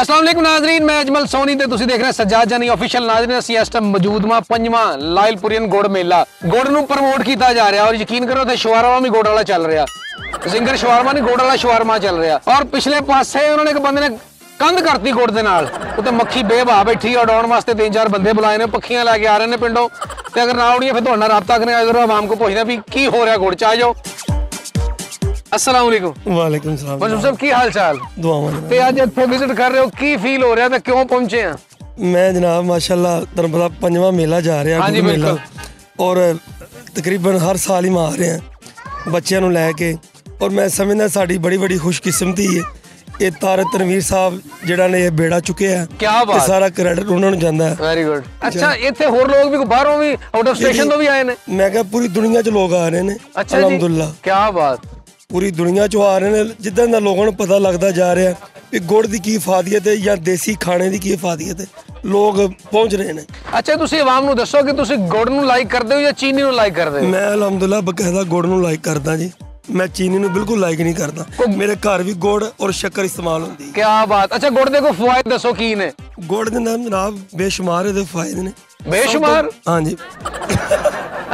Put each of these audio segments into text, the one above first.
ਅਸਲਾਮ ਅਲੈਕੁਮ ਨਾਜ਼ਰੀਨ, ਮੈਂ ਅਜਮਲ ਸੋਨੀ ਤੇ ਤੁਸੀਂ ਦੇਖ ਰਹੇ ਹੋ ਸੱਜਾਦ ਜਾਨੀ ਅਫੀਸ਼ੀਅਲ ਨਾਜ਼ਰੀਨ, ਅਸੀਂ ਇਸ ਟਾਈਮ ਮੌਜੂਦ ਪੰਜਵਾਂ ਲਾਇਲਪੁਰੀਅਨ ਗੁੜ ਮੇਲਾ। ਗੁੜ ਨੂੰ ਪ੍ਰਮੋਟ ਕੀਤਾ ਜਾ ਰਿਹਾ ਔਰ ਯਕੀਨ ਕਰੋ ਤੇ ਸ਼ਵਾਰਮਾ ਵੀ ਗੁੜ ਵਾਲਾ ਚੱਲ ਰਿਹਾ। ਜ਼ਿੰਗਰ ਸ਼ਵਾਰਮਾ ਨਹੀਂ ਗੁੜ ਵਾਲਾ ਸ਼ਵਾਰਮਾ ਚੱਲ ਰਿਹਾ ਔਰ ਪਿਛਲੇ ਪਾਸੇ ਉਹਨਾਂ ਨੇ ਇੱਕ ਬੰਦੇ ਨੇ ਕੰਧ ਕਰਤੀ ਗੁੜ ਦੇ ਨਾਲ ਉੱਤੇ ਮੱਖੀ ਬੇਭਾ ਬੈਠੀ ਔਰ ਉਡਾਉਣ ਵਾਸਤੇ ਤਿੰਨ ਚਾਰ ਬੰਦੇ ਬੁਲਾਏ ਨੇ ਪੱਖੀਆਂ ਲੈ ਕੇ ਆ ਰਹੇ ਨੇ ਪਿੰਡੋਂ ਤੇ ਅਗਰ ਨਾ ਉੜੀਆਂ ਫਿਰ ਤੁਹਾਡੇ ਨਾਲ ਰਾਬਤਾ ਕਰਨੇ ਆ ਜਰੂਰ ਆਵਾਮ ਕੋ ਪੁੱਛਦੇ ਵੀ ਕੀ ਹੋ ਰਿਹਾ ਗੁੜ ਚ ਆ ਜਾਓ ਅਸਲਾਮ ਅਲੈਕੁਮ ਵਾਲੇਕੁਮ ਸਲਾਮ ਮਨਸੂਬ ਸਾਹਿਬ ਕੀ ਹਾਲ ਚਾਲ ਦੁਆਵਾਂ ਜਨਾਬ ਤੇ ਅੱਜ ਇੱਥੇ ਵਿਜ਼ਿਟ ਕਰ ਰਹੇ ਹੋ ਕੀ ਫੀਲ ਹੋ ਰਿਹਾ ਤੇ ਕਿਉਂ ਪਹੁੰਚੇ ਆ ਮੈਂ ਜਨਾਬ ਮਾਸ਼ਾਅੱਲਾ ਤੁਹਾਨੂੰ ਪਤਾ ਪੰਜਵਾਂ ਮੇਲਾ ਜਾ ਰਿਹਾ ਹਾਂਜੀ, ਗੁਰੂ ਮੇਲਾ ਬਿਲਕੁਲ। ਔਰ ਤਕਰੀਬਨ ਹਰ ਸਾਲ ਹੀ ਮਾਰ ਰਹੇ ਹਾਂ ਬੱਚਿਆਂ ਨੂੰ ਲੈ ਕੇ ਔਰ ਮੈਂ ਸਮਝਦਾ ਸਾਡੀ ਬੜੀ ਬੜੀ ਖੁਸ਼ਕਿਸਮਤੀ ਹੈ। ਇਹ ਤਾਰਕ ਤਨਵੀਰ ਸਾਹਿਬ ਜਿਹੜਾ ਨੇ ਇਹ ਬੇੜਾ ਚੁੱਕਿਆ ਕਿਆ ਬਾਤ। ਇਹ ਸਾਰਾ ਕ੍ਰੈਡਿਟ ਉਹਨਾਂ ਨੂੰ ਜਾਂਦਾ ਹੈ। ਵੈਰੀ ਗੁੱਡ ਅੱਛਾ। ਇੱਥੇ ਹੋਰ ਲੋਕ ਵੀ ਬਾਹਰੋਂ ਵੀ ਆਊਟ ਆਫ ਸਟੇਸ਼ਨ ਤੋਂ ਵੀ ਆਏ ਨੇ। ਮੈਂ ਕਿਹਾ ਪੂਰੀ ਦੁਨੀਆ 'ਚ ਲੋਕ ਆ ਰਹੇ ਨੇ। ਅਲਹਮਦੁਲਿਲਾ। ਕੀ ਬਾਤ। ਪੂਰੀ ਦੁਨੀਆ 'ਚੋਂ ਆ ਰਹੇ ਨੇ। ਜਿੱਦਾਂ ਦਾ ਲੋਕਾਂ ਨੂੰ ਪਤਾ ਲੱਗਦਾ ਜਾ ਰਿਹਾ ਵੀ ਗੁੜ ਦੀ ਕੀ ਇਫਾਦੀਅਤ ਹੈ ਜਾਂ ਦੇਸੀ ਖਾਣੇ ਦੀ ਕੀ ਇਫਾਦੀਅਤ ਹੈ। ਲੋਕ ਪਹੁੰਚ ਰਹੇ ਨੇ। ਅੱਛਾ ਤੁਸੀਂ ਆਵਾਮ ਨੂੰ ਦੱਸੋ ਕਿ ਤੁਸੀਂ ਗੁੜ ਨੂੰ ਲਾਈਕ ਕਰਦੇ ਹੋ ਜਾਂ ਚੀਨੀ ਨੂੰ ਲਾਈਕ ਕਰਦੇ ਹੋ? ਮੈਂ ਅਲਹਮਦੁਲਿਲਾ ਬਕਾਇਦਾ ਗੁੜ ਨੂੰ ਲਾਈਕ ਕਰਦਾ ਜੀ। ਮੈਂ ਚੀਨੀ ਨੂੰ ਬਿਲਕੁਲ ਲਾਈਕ ਨਹੀਂ ਕਰਦਾ। ਮੇਰੇ ਘਰ ਵੀ ਗੁੜ ਔਰ ਸ਼ੱਕਰ ਇਸਤੇਮਾਲ ਹੁੰਦੀ ਹੈ। ਕੀ ਬਾਤ। ਅੱਛਾ ਗੁੜ ਦੇ ਕੋਈ ਫਵਾਇਦ ਦੱਸੋ ਕੀ ਨੇ? ਗੁੜ ਦੇ ਨਾਲ ਜਨਾਬ ਬੇਸ਼ੁਮਾਰ ਇਹਦੇ ਫਾਇਦੇ ਨੇ। ਬੇਸ਼ੁਮਾਰ? ਹਾਂਜੀ।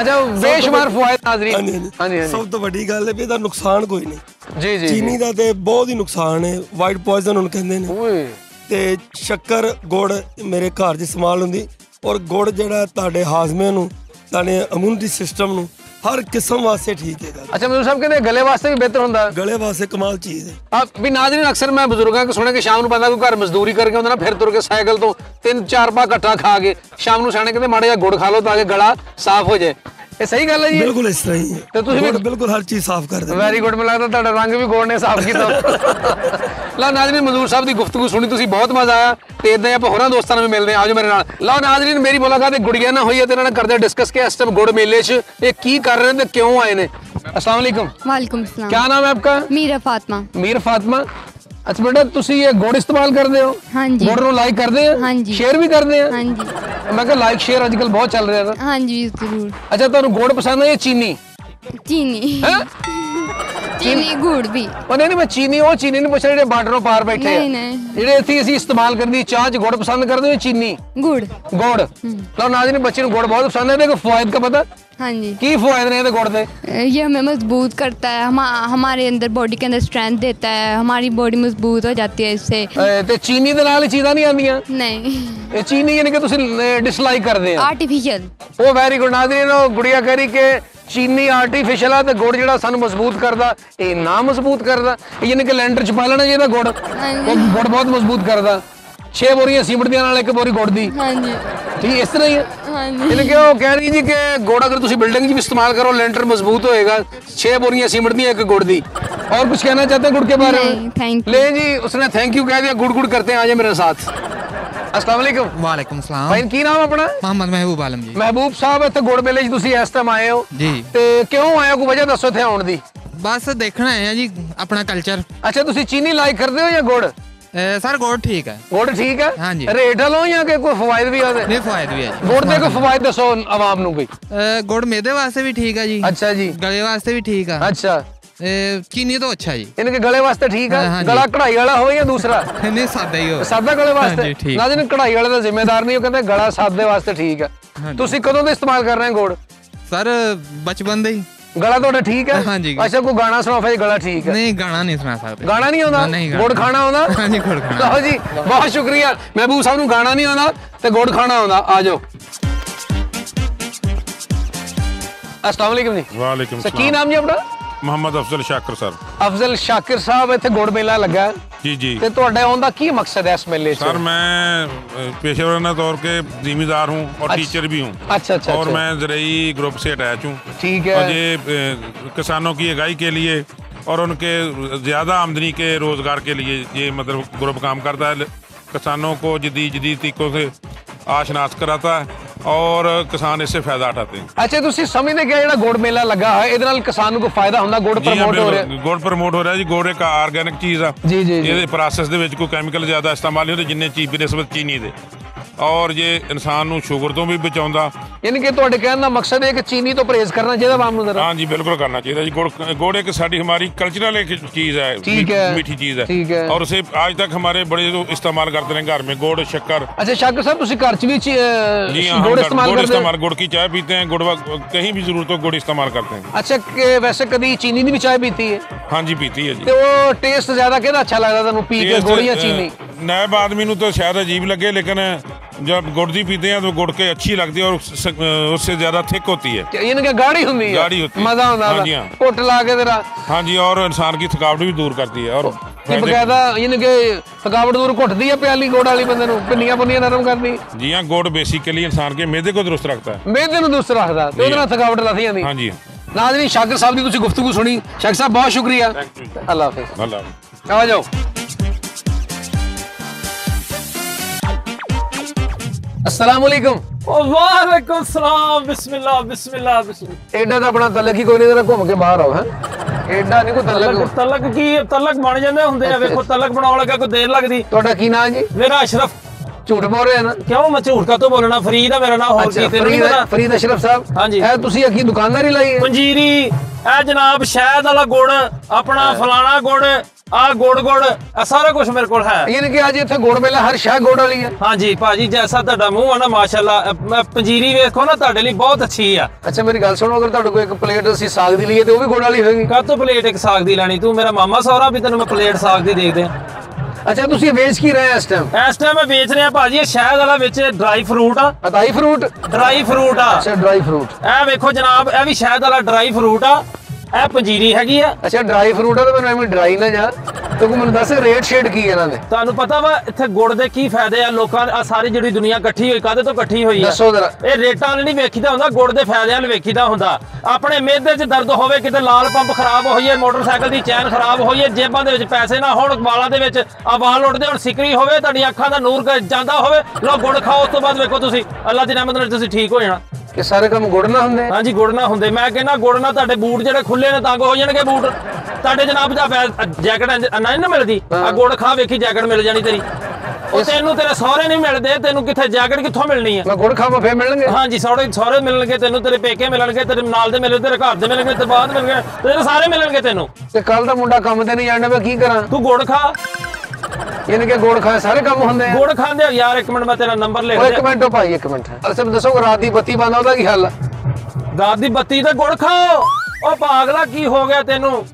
ਅੱਛਾ ਬੇਸ਼ੁਮਾਰ ਫਵਾਇਦ ਨਾਜ਼ਰੀਨ ਹਾਂਜੀ ਹਾਂਜੀ। ਸਭ ਤੋਂ ਵੱਡੀ ਗੱਲ ਹੈ ਵੀ ਇਹਦਾ ਨੁਕਸਾਨ ਕੋਈ ਨਹੀਂ। ਜੀ ਜੀ ਚੀਨੀ ਦਾ ਤੇ ਬਹੁਤ ਹੀ ਨੁਕਸਾਨ ਹੈ। ਵਾਈਟ ਪੋਇਜ਼ਨ ਉਹਨੂੰ ਕਹਿੰਦੇ ਨੇ। ਓਏ। ਤੇ ਸ਼ੱਕਰ ਗੁੜ ਮੇਰੇ ਘਰ 'ਚ ਇਸਤੇਮਾਲ ਹੁੰਦੀ। ਔਰ ਗੁੜ ਜਿਹੜਾ ਤੁਹਾਡੇ ਹਾਜ਼ਮੇ ਨੂੰ ਤੁਹਾਡੇ ਇਮਿਊਨਿਟੀ ਸਿਸਟਮ ਨੂੰ ਹਰ ਕਿਸਮ ਵਾਸਤੇ ਠੀਕ ਹੈਗਾ ਅੱਛਾ ਮੈਨੂੰ ਸਾਹਿਬ ਕਹਿੰਦੇ ਗਲੇ ਵਾਸਤੇ ਵੀ ਬਿਹਤਰ ਹੁੰਦਾ। ਗਲੇ ਵਾਸਤੇ ਕਮਾਲ ਚੀਜ਼ ਹੈ। ਆ ਵੀ ਨਾਜ਼ਰੀਨ ਅਕਸਰ ਮੈਂ ਬਜ਼ੁਰਗਾਂ ਕੋ ਸੁਣਿਆ ਕਿ ਸ਼ਾਮ ਨੂੰ ਬੰਦਾ ਕੋਈ ਘਰ ਮਜ਼ਦੂਰੀ ਕਰਕੇ ਆਉਂਦਾ ਨਾ ਫਿਰ ਤੁਰ ਕੇ ਸਾਈਕਲ ਤੋਂ ਤਿੰਨ ਚਾਰ ਪਾ ਇਕੱਠਾ ਖਾ ਕੇ ਸ਼ਾਮ ਨੂੰ ਸਿਆਣੇ ਕਹਿੰਦੇ ਮਾੜਾ ਜਿਹਾ ਗੁੜ ਖਾ ਲਓ ਤਾਂ ਕਿ ਗਲਾ ਸਾਫ਼ ਹੋ ਜਾਏ। ਇਹ ਸਹੀ ਗੱਲ ਹੈ ਜੀ? ਬਿਲਕੁਲ ਇਸ ਤਰ੍ਹਾਂ ਹੀ ਹੈ। ਤੇ ਤੁਸੀਂ ਵੀ- ਬਿਲਕੁਲ ਹਰ ਚੀਜ਼ ਸਾਫ਼ ਕਰ ਦਿੰਦਾ ਵੈਰੀ ਗੁੱਡ ਮੈਨੂੰ ਲੱਗਦਾ ਤੁਹਾਡਾ ਰੰਗ ਵੀ ਗੋੜ ਨੇ ਸਾਫ਼ ਕੀਤਾ। ਲਓ ਨਾਜ਼ਰੀਨ ਮਜ਼ਦੂਰ ਸਾਹਿਬ ਦੀ ਗੁਫ਼ਤਗੂ ਸੁਣੀ ਤੁਸੀਂ ਬਹੁਤ ਮਜ਼ਾ ਆਇਆ। ਤੇ ਇਦਾਂ ਆਪਾਂ ਹੋਰਾਂ ਦੋਸਤਾਂ ਨੂੰ ਮਿਲਦੇ ਆਜੋ ਮੇਰੇ ਨਾਲ। ਲਓ ਨਾਜ਼ਰੀਨ ਮੇਰੀ ਮੁਲਾਕਾਤ ਇਹ ਗੁੜੀਆਂ ਨਾਲ ਹੋਈ ਤੇ ਇਹਨਾਂ ਨਾਲ ਕਰਦੇ ਡਿਸਕਸ ਕਿ ਇਸ ਟਾਈਮ ਗੁੜ ਮੇਲੇ 'ਚ ਇਹ ਕੀ ਕਰ ਰਹੇ ਨੇ ਤੇ ਕਿਉਂ ਆਏ ਨੇ। ਅਸਲਾਮ ਵਾਲੇਕੁਮ ਵਾਲੇਕੁਮ ਸਲਾਮ। ਕੀ ਨਾਮ ਹੈ ਆਪਕਾ? ਮੀਰਾ ਫਾਤਮਾ। ਮੀਰਾ ਫਾਤਮਾ। ਅੱਛਾ ਬੇਟਾ ਤੁਸੀਂ ਇਹ ਗੁੜ ਇਸਤੇਮਾਲ ਕਰਦੇ ਹੋ? ਹਾਂਜੀ। ਗੁੜ ਨੂੰ ਲਾਈਕ ਕਰਦੇ ਆ ਹਾਂਜੀ। ਸ਼ੇਅਰ ਵੀ ਕਰਦੇ ਆ ਹਾਂਜੀ। ਮੈਂ ਕਿਹਾ ਲਾਈਕ ਸ਼ੇਅਰ ਅੱਜਕੱਲ ਬਹੁਤ ਚੱਲ ਰਿਹਾ ਹਾਂਜੀ ਜ਼ਰੂਰ। ਅੱਛਾ ਤੁਹਾਨੂੰ ਗੁੜ ਪਸੰਦ ਹੈ ਜਾਂ ਚੀਨੀ? चीनी ਹੈ चीनी गुड़ भी ਉਹ ਨਹੀਂ ਨਹੀਂ ਮੈਂ ਚੀਨੀ ਉਹ ਚੀਨੀ ਨਹੀਂ ਪੁੱਛ ਰਿਹਾ ਜਿਹੜੇ ਬਾਰਡਰੋਂ ਪਾਰ ਬੈਠੇ ਆ नहीं नहीं ਜਿਹੜੇ ਇੱਥੇ ਅਸੀਂ ਇਸਤੇਮਾਲ ਕਰਦੀ ਚਾਹ ਚ ਗੁੜ ਪਸੰਦ ਕਰਦੇ ਹੋ ਜਾਂ ਚੀਨੀ गुड़ ਗੁੜ ਲਓ ਨਾਜ਼ਰੀਨ ਬੱਚੇ ਨੂੰ ਗੁੜ ਬਹੁਤ ਪਸੰਦ ਹੈ ਇਹਦੇ ਕੋਈ ਫਵਾਇਦ का ਪਤਾ हाँ जी ਕੀ ਫਵਾਇਦ ਨੇ ਇਹਦੇ ਗੁੜ ਦੇ ये हमें मजबूत करता है हम हमारे अंदर बॉडी के अंदर स्ट्रेंथ देता है हमारी बॉडी मजबूत हो जाती है इससे ਅਹ ਤੇ ਚੀਨੀ ਦੇ ਨਾਲ ਇਹ ਚੀਜ਼ਾਂ ਨਹੀਂ ਆਉਂਦੀਆਂ नहीं ਇਹ ਚੀਨੀ ਯਾਨੀ ਕਿ ਤੁਸੀਂ ਡਿਸਲਾਈਕ ਕਰਦੇ ਆ आर्टिफिशियल ਉਹ ਵੈਰੀ ਗੁੱਡ ਨਾਜ਼ਰੀਨ ਉਹ ਗੁੜੀਆ ਕਹਿ ਰਹੀ ਕਿ ਚੀਨੀ ਆਰਟੀਫੀਸ਼ੀਅਲ ਆ ਤੇ ਗੁੜ ਜਿਹੜਾ ਸਾਨੂੰ ਮਜ਼ਬੂਤ ਕਰਦਾ ਇਹ ਨਾ ਮਜ਼ਬੂਤ ਕਰਦਾ ਇਹ ਯਾਨੀ ਕਿ ਲੈਂਡਰ ਚ ਪਾ ਲੈਣਾ ਚਾਹੀਦਾ ਗੁੜ ਹਾਂਜੀ। ਉਹ ਗੁੜ ਬਹੁਤ ਮਜ਼ਬੂਤ ਕਰਦਾ 6 ਬੋਰੀਆਂ ਸੀਮਟ ਦੀਆਂ ਨਾਲ ਇੱਕ ਬੋਰੀ ਗੁੜ ਦੀ हाँ जी ਠੀਕ ਇਸ ਤਰ੍ਹਾਂ ਹੀ ਹੈ हाँ जी ਯਾਨੀ ਕਿ ਉਹ ਕਹਿ ਰਹੀ ਜੀ ਕਿ ਗੁੜ ਅਗਰ ਤੁਸੀਂ ਬਿਲਡਿੰਗ 'ਚ ਵੀ ਇਸਤੇਮਾਲ ਕਰੋ ਲੈਂਟਰ ਮਜ਼ਬੂਤ ਹੋਏਗਾ 6 बोरियां सीमेंट दी एक गुड़ दी और कुछ कहना चाहते हैं गुड़ के बारे में नहीं थैंक ले जी उसने थैंक यू कह दिया गुड़ गुड़ करते हैं आज मेरे साथ अस्सलाम वालेकुम ਵਾਲੇਕੁਮ ਸਲਾਮ ਭਾਈ ਕੀ ਨਾਮ ਆਪਣਾ ਮੁਹੰਮਦ ਮਹਿਬੂਬ ਆਲਮ ਜੀ ਮਹਿਬੂਬ ਸਾਹਿਬ ਇੱਥੇ ਗੁੜ ਮੇਲੇ 'ਚ ਤੁਸੀਂ ਇਸ ਟਾਈਮ ਆਏ ਹੋ ਜੀ ਤੇ ਕਿਉਂ ਆਏ ਹੋ ਕੋਈ ਵਜ੍ਹਾ ਦੱਸੋ ਇੱਥੇ ਆਉਣ ਦੀ ਬਸ ਦੇਖਣ ਆਏ ਆ ਜੀ ਆਪਣਾ ਕਲਚਰ ਅੱਛਾ ਤੁਸੀਂ ਚੀਨੀ ਲਾਈਕ ਕਰਦੇ ਹੋ ਜਾਂ ਗੁੜ ਸਰ ਗੋਡ ਠੀਕ ਹੈ। ਗੁੜ ਠੀਕ ਹੈ? ਹਾਂਜੀ। ਰੇਟ ਲਓ ਜਾਂ ਕਿ ਕੋਈ ਫਵਾਇਦ ਵੀ ਆ ਉਹਦੇ? ਨਹੀਂ ਫਾਇਦ ਵੀ ਹੈ ਜੀ। ਗੁੜ ਦੇ ਕੋਈ ਫਵਾਇਦ ਦੱਸੋ ਆਵਾਮ ਨੂੰ ਕੋਈ ਗੁੜ ਮੇਦੇ ਵਾਸਤੇ ਵੀ ਠੀਕ ਹੈ ਜੀ। ਅੱਛਾ ਜੀ। ਗਲੇ ਵਾਸਤੇ ਵੀ ਠੀਕ ਆ। ਅੱਛਾ। ਇਹ ਚੀਨੀ ਤੋਂ ਅੱਛਾ ਜੀ? ਇਹਨਾਂ ਕੇ ਗਲੇ ਵਾਸਤੇ ਠੀਕ ਹਾਂ, ਹਾਂਜੀ। ਗਲਾ ਕਢਾਈ ਵਾਲਾ ਹੋਵੇ ਜਾਂ ਦੂਸਰਾ? ਨਹੀਂ ਸਾਦਾ ਹੀ ਹੋ ਸਾਦਾ ਗਲੇ ਵਾਸਤੇ? ਠੀਕ। ਨਾ ਜਿਹਨੂੰ ਕਢਾਈ ਵਾਲੇ ਦਾ ਜ਼ਿੰਮੇਦਾਰ ਨਹੀਂ ਉਹ ਕਹਿੰਦੇ ਗਲਾ ਸਾਦੇ ਵਾਸਤੇ ਠੀਕ ਹਾਂਜੀ। ਤੁਸੀਂ ਕਦੋਂ ਤੋਂ ਇਸਤੇਮਾਲ ਕਰ ਰਹੇ ਹੋ ਗੁੜ ਸਰ ਬਚਪਨ ਦੇ ਹੀ। ਗਲਾ ਤੁਹਾਡਾ ਠੀਕ ਹੈ? ਹਾਂਜੀ। ਅੱਛਾ ਕੋਈ ਗਾਣਾ ਸੁਣਾਓ ਫਿਰ ਗਲਾ ਠੀਕ ਹੈ। ਨਹੀਂ ਗਾਣਾ ਨਹੀਂ ਸੁਣਾ ਸਕਦੇ। ਗਾਣਾ ਨਹੀਂ ਆਉਂਦਾ। ਗੁੜ ਖਾਣਾ ਆਉਂਦਾ? ਹਾਂਜੀ ਗੁੜ ਖਾਣਾ। ਲਓ ਜੀ ਬਹੁਤ ਸ਼ੁਕਰੀਆ। ਮਹਿਬੂਬ ਸਾਹਿਬ ਨੂੰ ਗਾਣਾ ਨਹੀਂ ਆਉਂਦਾ ਤੇ ਗੁੜ ਖਾਣਾ ਆਉਂਦਾ। ਆ ਜਾਓ। ਅਸਲਾਮ ਵਾਲੇਕੁਮ ਜੀ। ਵਾਲੇਕੁਮ ਸਰ ਕੀ ਸਲਾਮ। ਨਾਮ ਜੀ ਆਪਣਾ? ਮੁਹੰਮਦ ਅਫਜ਼ਲ ਸ਼ਾਕਰ ਸਰ ਅਫਜ਼ਲ ਸ਼ਾਕਿਰ ਸਾਹਿਬ ਇੱਥੇ ਗੁੜ ਮੇਲਾ ਲੱਗਾ ਹੈ। ਜੀ ਜੀ ਤੇ ਤੁਹਾਡਾ ਆਉਣ ਦਾ ਕੀ ਮਕਸਦ ਹੈ ਇਸ ਮੇਲੇ 'ਚ सर मैं अ, पेशेवराना तौर के जिम्मेदार हूँ और अच्छा। टीचर भी हूँ अच्छा अच्छा और अच्छा। मैं जरिए ग्रुप से अटैच हूँ ठीक और है ये अ, किसानों की अगाई के लिए और उनके ज़्यादा आमदनी के रोज़गार के लिए ये मतलब ग्रुप काम करता है किसानों को जदीद जदीद तरीक़ों से आशनास कराता है ਔਰ ਕਿਸਾਨ ਇਸੇ ਫਾਇਦਾ ਉਠਾਤੇ हैं ਅੱਛਾ ਤੁਸੀਂ ਸਮਝਦੇ ਕਿ ਜਿਹੜਾ ਗੁੜ ਮੇਲਾ ਲੱਗਾ ਹੋਇਆ ਇਹਦੇ ਨਾਲ ਕਿਸਾਨ ਨੂੰ ਕੋਈ ਫਾਇਦਾ ਹੁੰਦਾ? ਗੁੜ ਪ੍ਰਮੋਟ ਹੋ ਰਿਹਾ। ਬਿਲਕੁਲ ਪ੍ਰਮੋਟ ਹੋ ਰਿਹਾ ਜੀ। ਗੁੜ ਇੱਕ ਆਰਗੈਨਿਕ ਚੀਜ਼ ਆ। ਜੀ, ਜੀ, ਇਹਦੇ ਪ੍ਰੋਸੈਸ ਦੇ ਵਿੱਚ ਕੋਈ ਕੈਮੀਕਲ ਜ਼ਿਆਦਾ ਇਸਤੇਮਾਲ ਨਹੀਂ ਹੁੰਦੇ ਜਿੰਨੇ ਚੀਨੀ ਦੇ ਸਬਤ ਚੀਨੀ ਦੇ। ਔਰ ਜੇ ਇਨਸਾਨ ਨੂੰ ਸ਼ੂਗਰ ਤੋਂ ਵੀ ਬਚਾਉਂਦਾ ਯਾਨੀ ਕਿ ਤੁਹਾਡੇ ਕਹਿਣ ਦਾ ਮਕਸਦ ਇਹ ਕਿ ਚੀਨੀ ਤੋਂ ਪਰਹੇਜ਼ ਕਰਨਾ ਚਾਹੀਦਾ ਆਵਾਮ ਨੂੰ ਜ਼ਰਾ ਹਾਂਜੀ ਬਿਲਕੁਲ ਕਰਨਾ ਚਾਹੀਦਾ ਜੀ ਗੁੜ ਗੁੜ ਇੱਕ ਸਾਡੀ ਹਮਾਰੀ ਕਲਚਰਲ ਇੱਕ ਚੀਜ਼ ਹੈ ਮਿੱਠੀ ਚੀਜ਼ ਹੈ ਔਰ ਉਸੇ ਅੱਜ ਤੱਕ ਹਮਾਰੇ ਬੜੇ ਜੋ ਇਸਤੇਮਾਲ ਕਰते हैं घर में गुड़ शक्कर अच्छा शक्कर साहब तुम घर भी जी हाँ गुड़ इस्तेमाल गुड़ इस्तेमाल गुड़ की चाय पीते हैं गुड़ कहीं भी जरूरत हो गुड़ इस्तेमाल करते हैं अच्छा वैसे कभी चीनी की भी चाय पीती है हाँ जी पीती है जी वो टेस्ट ज्यादा कहना अच्छा लगता था पी के गुड़ या चीनी नए आदमी तो शायद अजीब लगे लेकिन जब गुड़ दी पीते हैं तो गुड़ के अच्छी लगती है और उस- उससे ज्यादा थिक होती है ਯਾਨੀ ਕਿ ਗਾੜੀ ਹੁੰਦੀ ਹੈ ਗਾੜੀ ਹੁੰਦੀ ਹੈ। ਮਜ਼ਾ ਆਉਂਦਾ ਹਾਂਜੀ, ਉਹਦਾ ਹਾਂ। ਘੁੱਟ ਲਾ ਕੇ ਤੇਰਾ हाँ जी और इंसान की थकावट भी दूर करती है और ਕਿ फायदे- ਬਕਾਇਦਾ ਯਾਨੀ ਕਿ ਥਕਾਵਟ ਦੂਰ ਘੁੱਟਦੀ ਹੈ ਪਿਆਲੀ ਗੁੜ ਵਾਲੀ ਬੰਦੇ ਨੂੰ ਪਿੰਨੀਆਂ ਪੁੰਨੀਆਂ ਨਰਮ ਕਰਦੀ जी हाँ गुड़ बेसिकली इंसान के मैदे को दुरुस्त रखता है ਮਿਹਦੇ ਨੂੰ ਦੁਸਤ ਰੱਖਦਾ ਤੇ ਉਹਦੇ ਨਾਲ ਥਕਾਵਟ ਲੱਥ ਜਾਂਦੀ हाँ जी ਨਾਜ਼ਰੀਨ ਸ਼ਾਕਰ ਸਾਹਿਬ ਦੀ ਤੁਸੀਂ ਗੁਫ਼ਤਗੂ ਸੁਣੀ ਸ਼ਾਕਰ ਸਾਹਿਬ ਬਹੁਤ ਸ਼ੁਕਰੀਆ ਅੱਲਾਹ ਹਾਫਿਜ਼ अल्लाह ਆ ਜਾਓ ਅਸਲਾਮ ਵਾਲੇਕੁਮ ਵਾਲੇਕੁਮ ਸਲਾਮ ਬਿਸਮਿਲ੍ਲਾ ਬਿਸਮਿਲ੍ਲਾ ਬਿਸਮਿਲ੍ਲਾ ਐਡਾ ਤਾਂ ਆਪਣਾ ਤਲਕ ਹੀ ਕੋਈ ਨਹੀਂ ਜਰਾ ਘੁੰਮ ਕੇ ਬਾਹਰ ਆਓ ਹੈ। ਐਡਾ ਨਹੀਂ ਕੋਈ ਤਲਕ। ਤਲਕ ਕੀ ਤਲਕ ਬਣ ਜਾਂਦੇ ਹੁੰਦੇ ਆ ਵੇਖੋ ਤਲਕ ਬਣਾਉਣ ਲੱਗਾ ਕੋਈ ਦੇਰ ਲੱਗਦੀ। ਤੁਹਾਡਾ ਕੀ ਨਾਮ ਜੀ? ਮੇਰਾ ਅਸ਼ਰਫ। ਝੂਠ ਬੋਲ ਰਹੇ ਨਾ। ਕਿਉਂ? ਮੈਂ ਝੂਠ ਕਾ ਬੋਲਣਾ? ਫਰੀਦ ਆ ਮੇਰਾ ਨਾਮ ਹੋਰ ਕੀ ਤੈਨੂੰ ਨਹੀਂ ਪਤਾ? ਫਰੀਦ ਅਸ਼ਰਫ ਸਾਹਿਬ। ਹਾਂਜੀ। ਇਹ ਤੁਸੀਂ ਅੱਗੀ ਦੁਕਾਨਦਾਰੀ ਲਾਈ ਹੈ। ਪੰਜੀਰੀ ਇਹ ਜਨਾਬ ਸ਼ਹਿਦ ਵਾਲਾ ਗੁੜ ਆਪਣਾ ਫਲਾਣਾ ਗੁੜ ਆ ਗੁੜ ਗੁੜ ਸਾਰਾ ਕੁਝ ਮੇਰੇ ਕੋਲ ਹੈ। ਯਾਨੀ ਕਿ ਅੱਜ ਇੱਥੇ ਗੁੜ ਮੇਲਾ ਹਰ ਸ਼ਾਹ ਗੁੜ ਵਾਲੀ ਹੈ। ਹਾਂਜੀ ਭਾਜੀ ਜੈਸਾ ਤੁਹਾਡਾ ਮੂੰਹ ਆ ਨਾ ਮਾਸ਼ਾਅੱਲਾ ਪੰਜੀਰੀ ਵੇਖੋ ਨਾ ਤੁਹਾਡੇ ਲਈ ਬਹੁਤ ਅੱਛੀ ਆ। ਅੱਛਾ ਮੇਰੀ ਗੱਲ ਸੁਣੋ ਅਗਰ ਤੁਹਾਡੇ ਕੋਲ ਇੱਕ ਪਲੇਟ ਅਸੀਂ ਸਾਗ ਦੀ ਲਈਏ ਤੇ ਉਹ ਵੀ ਗੁੜ ਵਾਲੀ ਹੋਏਗੀ। ਕਾਹਤੋਂ ਪਲੇਟ ਇੱਕ ਸਾਗ ਦੀ ਲੈਣੀ? ਤੂੰ ਮੇਰਾ ਮਾਮਾ ਸਹੁਰਾ ਵੀ ਤੈਨੂੰ ਮੈਂ ਪਲੇਟ ਸਾਗ ਦੀ ਦੇਖਦੇ ਆ। ਅੱਛਾ ਤੁਸੀਂ ਵੇਚ ਕੀ ਰਹੇ ਇਸ ਟਾਈਮ ਇਸ ਟਾਈਮ ਮੈਂ ਵੇਚ ਰਿਹਾ ਭਾਜੀ ਇਹ ਸ਼ਹਿਦ ਵਾਲਾ ਵਿੱਚ ਡਰਾਈ ਫਰੂਟ ਆ। ਅਤਾਈ ਫਰੂਟ ਡਰਾਈ ਫਰੂਟ ਆ। ਅੱਛਾ ਡਰਾਈ ਫਰੂਟ ਇਹ ਵੇਖੋ ਜਨਾਬ ਇਹ ਵੀ ਸ਼ਹਿਦ ਵਾਲਾ ਡਰਾਈ ਫਰੂਟ ਆ। ਇਹ ਪੰਜੀਰੀ ਹੈਗੀ ਆ। ਅੱਛਾ ਡਰਾਈ ਫਰੂਟ ਆ ਤਾਂ ਮੈਨੂੰ ਐਵੇਂ ਡਰਾਈ ਨਾ ਜਾ। ਤੂੰ ਮੈਨੂੰ ਦੱਸ ਰੇਟ ਸ਼ੇਡ ਕੀ ਇਹਨਾਂ ਦੇ? ਤੁਹਾਨੂੰ ਪਤਾ ਵਾ ਇੱਥੇ ਗੁੜ ਦੇ ਕੀ ਫਾਇਦੇ ਆ ਲੋਕਾਂ ਆ ਸਾਰੀ ਜਿਹੜੀ ਦੁਨੀਆ ਇਕੱਠੀ ਹੋਈ ਕਾਦੇ ਤੋਂ ਇਕੱਠੀ ਹੋਈ ਆ? ਦੱਸੋ ਜ਼ਰਾ। ਇਹ ਰੇਟਾਂ ਵਾਲ ਨਹੀਂ ਵੇਖੀਦਾ ਹੁੰਦਾ ਗੁੜ ਦੇ ਫਾਇਦਿਆਂ ਨਾਲ ਵੇਖੀਦਾ ਹੁੰਦਾ। ਆਪਣੇ ਮਿਹਦੇ 'ਚ ਦਰਦ ਹੋਵੇ ਕਿਤੇ ਲਾਲ ਪੰਪ ਖਰਾਬ ਹੋਈਏ ਮੋਟਰਸਾਈਕਲ ਦੀ ਚੈਨ ਖਰਾਬ ਹੋਈਏ ਜੇਬਾਂ ਦੇ ਵਿੱਚ ਪੈਸੇ ਨਾ ਹੋਣ ਵਾਲਾਂ ਦੇ ਵਿੱਚ ਆ ਵਾਲ ਉੱਡਦੇ ਹੁਣ ਸਿਕਰੀ ਹੋਵੇ ਤੁਹਾਡੀ ਅੱਖਾਂ ਦਾ ਨੂਰ ਜਾਂਦਾ ਹੋਵੇ ਲੋ ਗੁੜ ਖਾਓ ਉਸ ਤੋਂ ਬਾਅਦ ਵੇਖੋ ਤੁਸੀਂ। ਅੱਲਾ ਦੀ ਰਹਿਮਤ ਨਾਲ ਤੁਸੀਂ ਠੀਕ ਹੋ ਜਾਣਾ। ਇਹ ਸਾਰੇ ਕੰਮ ਗੁੜ ਨਾ ਹੁੰਦੇ ਹਾਂਜੀ ਗੁੜ ਨਾ ਹੁੰਦੇ। ਮੈਂ ਕਹਿੰਦਾ ਗੁੜ ਨਾਲ ਤੁਹਾਡੇ ਬੂਟ ਜਿਹੜੇ ਖੁੱਲੇ ਨੇ ਤੰਗ ਹੋ ਜਾਣਗੇ ਬੂਟ। ਤੁਹਾਡੇ ਜਨਾਬ ਦਾ ਜੈਕਟ ਨਹੀਂ ਨਾ ਮਿਲਦੀ। ਆ ਗੁੜ ਖਾ ਵੇਖੀ ਜੈਕਟ ਮਿਲ ਜਾਣੀ ਤੇਰੀ। ਉਹ ਤੈਨੂੰ ਤੇਰੇ ਸਹੁਰੇ ਨਹੀਂ ਮਿਲਦੇ ਤੈਨੂੰ ਕਿੱਥੇ ਜੈਕਟ ਕਿੱਥੋਂ ਮਿਲਣੀ ਆ? ਮੈਂ ਗੁੜ ਖਾਵਾਂ ਫੇਰ ਮਿਲਣਗੇ? ਹਾਂਜੀ ਸਹੁਰੇ ਸਹੁਰੇ ਮਿਲਣਗੇ ਤੈਨੂੰ ਤੇਰੇ ਪੇਕੇ ਮਿਲਣਗੇ ਤੇਰੇ ਨਾਲ ਦੇ ਮਿਲਣਗੇ ਤੇਰੇ ਘਰ ਦੇ ਮਿਲਣਗੇ ਤੇ ਬਾਅਦ ਮਿਲਣਗੇ ਤੇਰੇ ਸਾਰੇ ਮਿਲਣਗੇ ਤੈਨੂੰ। ਤੇ ਕੱਲ ਦਾ ਮੁੰਡਾ ਕੰਮ ਤੇ ਨਹੀਂ ਜਾਣਾ ਮੈਂ ਕੀ ਕਰਾਂ? ਤੂੰ ਗੁੜ ਖਾ। ਯਾਨੀ ਕਿ ਗੁੜ ਖਾਏ ਸਾਰੇ ਕੰਮ ਹੁੰਦੇ ਆ। ਗੁੜ ਖਾਂਦੇ ਆ। ਯਾਰ ਇੱਕ ਮਿੰਟ ਮੈਂ ਤੇਰਾ ਨੰਬਰ ਲਿਖ ਉਹ ਇੱਕ ਮਿੰਟ ਭਾਈ ਇੱਕ ਮਿੰਟ। ਅਸਲ ਦੱਸੋ ਰਾਤ ਦੀ ਬੱਤੀ ਬੰਦ ਉਹਦਾ ਕੀ ਹੱਲ ਰਾਤ ਦੀ ਬੱਤੀ ਤੇ ਗੁੜ ਖਾਓ। ਉਹ ਪਾਗਲਾ ਕੀ ਹੋ ਗਿਆ ਤੈਨੂੰ?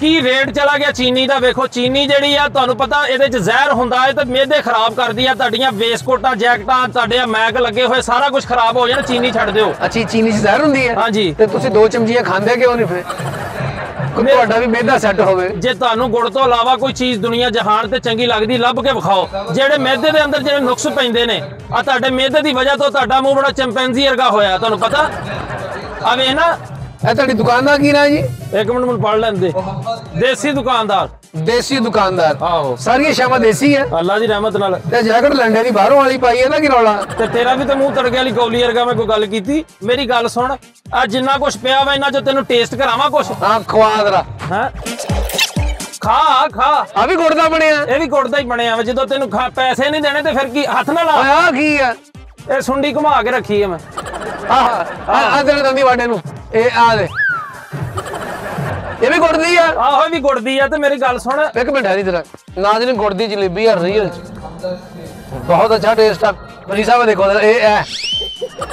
ਕੀ ਰੇਟ ਚਲਾ ਗਿਆ ਚੀਨੀ ਦਾ? ਵੇਖੋ ਚੀਨੀ ਜਿਹੜੀ ਆ ਤੁਹਾਨੂੰ ਪਤਾ ਇਹਦੇ ਚ ਜ਼ਹਿਰ ਹੁੰਦਾ ਹੈ ਤੇ ਮਿਹਦੇ ਖਰਾਬ ਕਰਦੀ ਆ। ਤੁਹਾਡੀਆਂ ਵੇਸਕੋਟਾਂ ਜੈਕਟਾਂ ਤੁਹਾਡੇ ਮੈਗ ਲੱਗੇ ਹੋਏ ਸਾਰਾ ਕੁਝ ਖਰਾਬ ਹੋ ਜਾਣਾ ਚੀਨੀ ਛੱਡ ਦਿਓ। ਅੱਛੀ ਚੀਨੀ ਚ ਜ਼ਹਿਰ ਹੁੰਦੀ ਹੈ? ਹਾਂਜੀ। ਤੇ ਤੁਸੀਂ ਦੋ ਚਮਚੀਆਂ ਖਾਂਦੇ ਕਿਉਂ ਨਹੀਂ ਫੇਰ? ਤੁਹਾਡਾ ਵੀ ਮਿਹਦਾ ਸੈੱਟ ਹੋਵੇ। ਜੇ ਤੁਹਾਨੂੰ ਗੁੜ ਤੋਂ ਇਲਾਵਾ ਕੋਈ ਚੀਜ਼ ਦੁਨੀਆ ਜਹਾਨ ਤੇ ਚੰਗੀ ਲੱਗਦੀ ਲੱਭ ਕੇ ਵਿਖਾਓ। ਜਿਹੜੇ ਮਿਹਦੇ ਦੇ ਅੰਦਰ ਜਿਹੜੇ ਨੁਕਸ ਪੈਂਦੇ ਨੇ ਆ ਤੁਹਾਡੇ ਮਿਹਦੇ ਦੀ ਵਜ੍ਹਾ ਤੋਂ ਤੁਹਾਡਾ ਮੂੰਹ ਬੜਾ ਚੰਪੈਂਜ਼ੀ ਵਰਗਾ ਹੋਇਆ ਤੁਹਾਨੂੰ ਪਤਾ? ਆ ਵੇਖ ਨਾ ਇਹ ਤੁਹਾਡੀ ਦੁਕਾਨ ਦਾ ਕੀ ਨਾਂ ਜੀ? ਇੱਕ ਮਿੰਟ ਮੈਨੂੰ ਪੜ ਲੈਂਦੇ ਦੇਸੀ ਦੁਕਾਨਦਾਰ। ਦੇਸੀ ਦੁਕਾਨਦਾਰ। ਆਹੋ। ਸਾਰੀਆਂ ਸ਼ਾਮਾਂ ਦੇਸੀ ਹੈ? ਅੱਲਾ ਦੀ ਰਹਿਮਤ ਨਾਲ। ਤੇ ਜੈਕਟ ਲੰਡੇ ਦੀ ਬਾਹਰੋਂ ਵਾਲੀ ਪਾਈ ਹੈ ਨਾ ਕੀ ਰੌਲਾ? ਤੇ ਤੇਰਾ ਵੀ ਤਾਂ ਮੂੰਹ ਤੜਕੇ ਵਾਲੀ ਕੌਲੀ ਵਰਗਾ ਮੈਂ ਕੋਈ ਗੱਲ ਕੀਤੀ। ਮੇਰੀ ਗੱਲ ਸੁਣ ਆ ਜਿੰਨਾ ਕੁਝ ਪਿਆ ਵਾ ਇਹਨਾਂ ਚੋਂ ਤੈਨੂੰ ਟੇਸਟ ਕਰਾਵਾਂ ਕੁਝ ਹਾਂ ਖਵਾਦਰਾ ਹੈ? ਖਾ ਖਾ। ਆ ਵੀ ਗੁੜ ਦਾ ਬਣਿਆ? ਇਹ ਵੀ ਗੁੜ ਦਾ ਹੀ ਬਣਿਆ ਵਾ ਜਦੋਂ ਤੈਨੂੰ ਪੈਸੇ ਨਹੀਂ ਦੇਣੇ ਤੇ ਫਿਰ ਕੀ ਹੱਥ ਨਾਲ ਲਾ। ਆ ਕੀ ਆ? ਇਹ ਸੁੰਡੀ ਘੁਮਾ ਕੇ ਰੱਖੀ ਹੈ ਮੈਂ। ਆਹ ਆ ਆ ਤੇਰੇ ਦੰਦੀ ਵਾਡੇ ਨੂੰ। ਇਹ ਆ ਦੇ ਇਹ ਵੀ ਗੁੜ ਦੀ ਆ? ਆਹੋ ਵੀ ਗੁੜ ਦੀ ਆ ਤੇ ਮੇਰੀ ਗੱਲ ਸੁਣ। ਇੱਕ ਮਿੰਟ ਹੈ ਨਹੀਂ ਤੇਰਾ ਨਾਜ਼ਰੀਨ ਗੁੜ ਦੀ ਜਲੇਬੀ ਆ ਰੀਅਲ ਚ ਬਹੁਤ ਅੱਛਾ ਟੇਸਟ ਆ। ਮਰੀ ਸਾਹਿਬ ਦੇਖੋ ਇਹ ਹੈ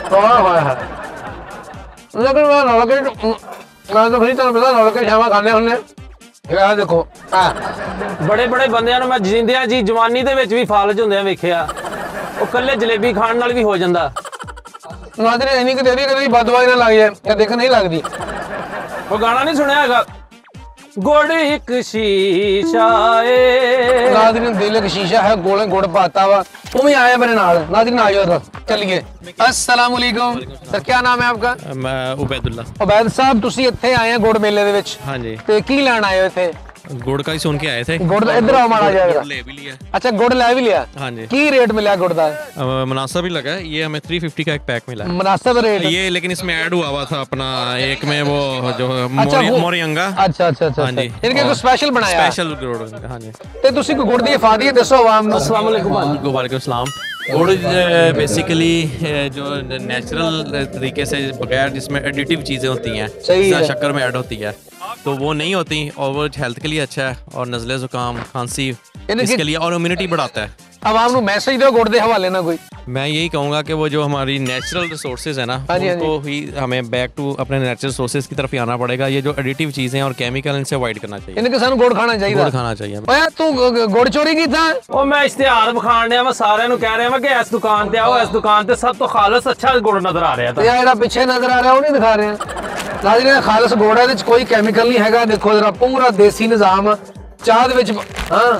ਕੌਣ ਹੋਇਆ ਹੈ ਲੇਕਿਨ ਮੈਂ ਨਾਲ ਕੇ ਮੈਂ ਤਾਂ ਖਰੀ ਤੁਹਾਨੂੰ ਪਤਾ ਨਾਲ ਕੇ ਸ਼ਾਮਾਂ ਖਾਣੇ ਹੁੰਦੇ ਆ। ਇਹ ਆ ਦੇਖੋ ਆ ਬੜੇ ਬੜੇ ਬੰਦਿਆਂ ਨੂੰ ਮੈਂ ਜਿੰਦਿਆਂ ਜੀ ਜਵਾਨੀ ਦੇ ਵਿੱਚ ਵੀ ਫਾਲਜ ਹੁੰਦਿਆਂ ਵੇਖਿਆ। ਉਹ ਕੱਲੇ ਜਲੇਬੀ ਖਾਣ ਨਾਲ ਵੀ ਹੋ ਜਾਂਦਾ। ਨਾਜ਼ਰੀਨ ਇੰਨੀ ਕਿ ਦੇਰੀ ਕਦੀ ਬਦਵਾਈ ਨਾ ਲੱਗ ਜਾਏ ਇਹ ਦੇਖ ਨਹੀਂ ਲੱਗਦੀ। ਉਹ ਗਾਣਾ ਨਹੀਂ ਸੁਣਿਆ ਹੈਗਾ? ਗੁੜ ਇੱਕ ਸ਼ੀਸ਼ਾ ਏ। ਨਾਜ਼ਰੀਨ ਦਿਲ ਇੱਕ ਸ਼ੀਸ਼ਾ ਹੈ ਗੋਲੇ ਗੁੜ ਪਾਤਾ ਵਾ। ਤੂੰ ਵੀ ਆਇਆ ਮੇਰੇ ਨਾਲ। ਨਾਜ਼ਰੀਨ ਆ ਜਾਓ ਚਲਿਏ। ਅਸਲਾਮ ਸਰ ਕੀ ਨਾਮ ਹੈ ਆਪਕਾ? ਮੈਂ ਉਬੈਦੁੱਲਾ। ਉਬੈਦ ਸਾਹਿਬ ਤੁਸੀਂ ਇੱਥੇ ਆਏ ਆ ਗੁੜ ਮੇਲੇ ਦੇ ਵਿੱਚ। ਹਾਂਜੀ। ਤੇ ਕੀ ਲੈਣ ਆਏ ਹੋ ਇੱਥੇ? गुड़ का ही सुन के आए थे ਗੁੜ ਦਾ ਇੱਧਰ ਆਓ ਮਾੜਾ ਜਿਹਾ ले भी लिया ਅੱਛਾ ਗੁੜ ਲੈ ਵੀ ਲਿਆ हाँ जी ਕੀ ਰੇਟ ਮਿਲਿਆ ਗੁੜ ਦਾ अब मुनासा भी लगा है ये हमें 350 का एक पैक मिला है ਮੁਨਾਸਬ ਰੇਟ ये लेकिन इसमें ऐड हुआ हुआ था अपना एक में वो जो अच्छा, मोरी, वो- मोरियंगा ਅੱਛਾ ਅੱਛਾ ਅੱਛਾ हाँ जी ਇਨਕੇ ਕੋਈ ਸਪੈਸ਼ਲ ਬਣਾਇਆ स्पेशल गुड़ हाँ जी ਤੇ ਤੁਸੀਂ ਕੋਈ ਗੁੜ ਦੀ ਇਫਾਦਤ ਦੱਸੋ ਆਵਾਮ ਨੂੰ ਅਸਲਾਮ ਅਲੈਕੁਮ वालेकुम सलाम गुड़ बेसिकली जो नेचुरल तरीके से बगैर जिसमें एडिटिव चीज़ें होती हैं सही है। शक्कर में ऐड होती है तो वो नहीं होती और वो हेल्थ के लिए अच्छा है और नज़ले ज़ुकाम खांसी इसके लिए और इम्यूनिटी बढ़ाता है ਆਵਾਮ ਨੂੰ ਮੈਸੇਜ ਦਿਓ ਗੁੜ ਦੇ ਹਵਾਲੇ ਨਾਲ ਕੋਈ मैं यही कहूंगा कि वो जो हमारी नेचुरल रिसोर्सेज है ना हाँ जी, हाँ उनको ही हमें बैक टू अपने नेचुरल रिसोर्सेज की तरफ ही आना पड़ेगा ये जो एडिटिव चीज़ें हैं और केमिकल इनसे अवॉइड करना चाहिए ਇਹਨੇ ਕਿ ਸਾਨੂੰ ਗੁੜ ਖਾਣਾ ਚਾਹੀਦਾ गुड़ खाना चाहिए ਓਏ ਤੂੰ ਗ- ਗ- ਗੁੜ ਚੋਰੀ ਕੀਤਾ ਉਹ ਮੈਂ ਇਸ਼ਤਿਹਾਰ ਵਿਖਾਣ ਡਿਆ ਮੈਂ ਸਾਰਿਆਂ ਨੂੰ ਕਹਿ ਰਿਹਾ ਮੈਂ ਕਿ ਇਸ ਦੁਕਾਨ ਤੇ ਆਓ ਇਸ ਦੁਕਾਨ ਤੇ ਸਭ ਤੋਂ ਖਾਲਸ ਅੱਛਾ ਗੁੜ ਨਜ਼ਰ ਆ ਰਿਹਾ ਤੇ ਤਾਂ ਆ ਜਿਹੜਾ ਪਿੱਛੇ ਨਜ਼ਰ ਆ ਰਿਹਾ ਉਹ ਨਹੀਂ ਦਿਖਾ ਰਿਹਾ ਨਾਜ਼ਰੀਨ ਖਾਲਸ ਗੁੜ ਹੈ ਇਹਦੇ ਵਿੱਚ ਕੋਈ ਕੈਮੀਕਲ ਨਹੀਂ ਹੈਗਾ ਦੇਖੋ ਜਰਾ ਪੂਰਾ ਦੇਸੀ ਨਿਜ਼ਾਮ ਆ। ਚਾਹ ਦੇ ਵਿੱਚ ਹਾਂ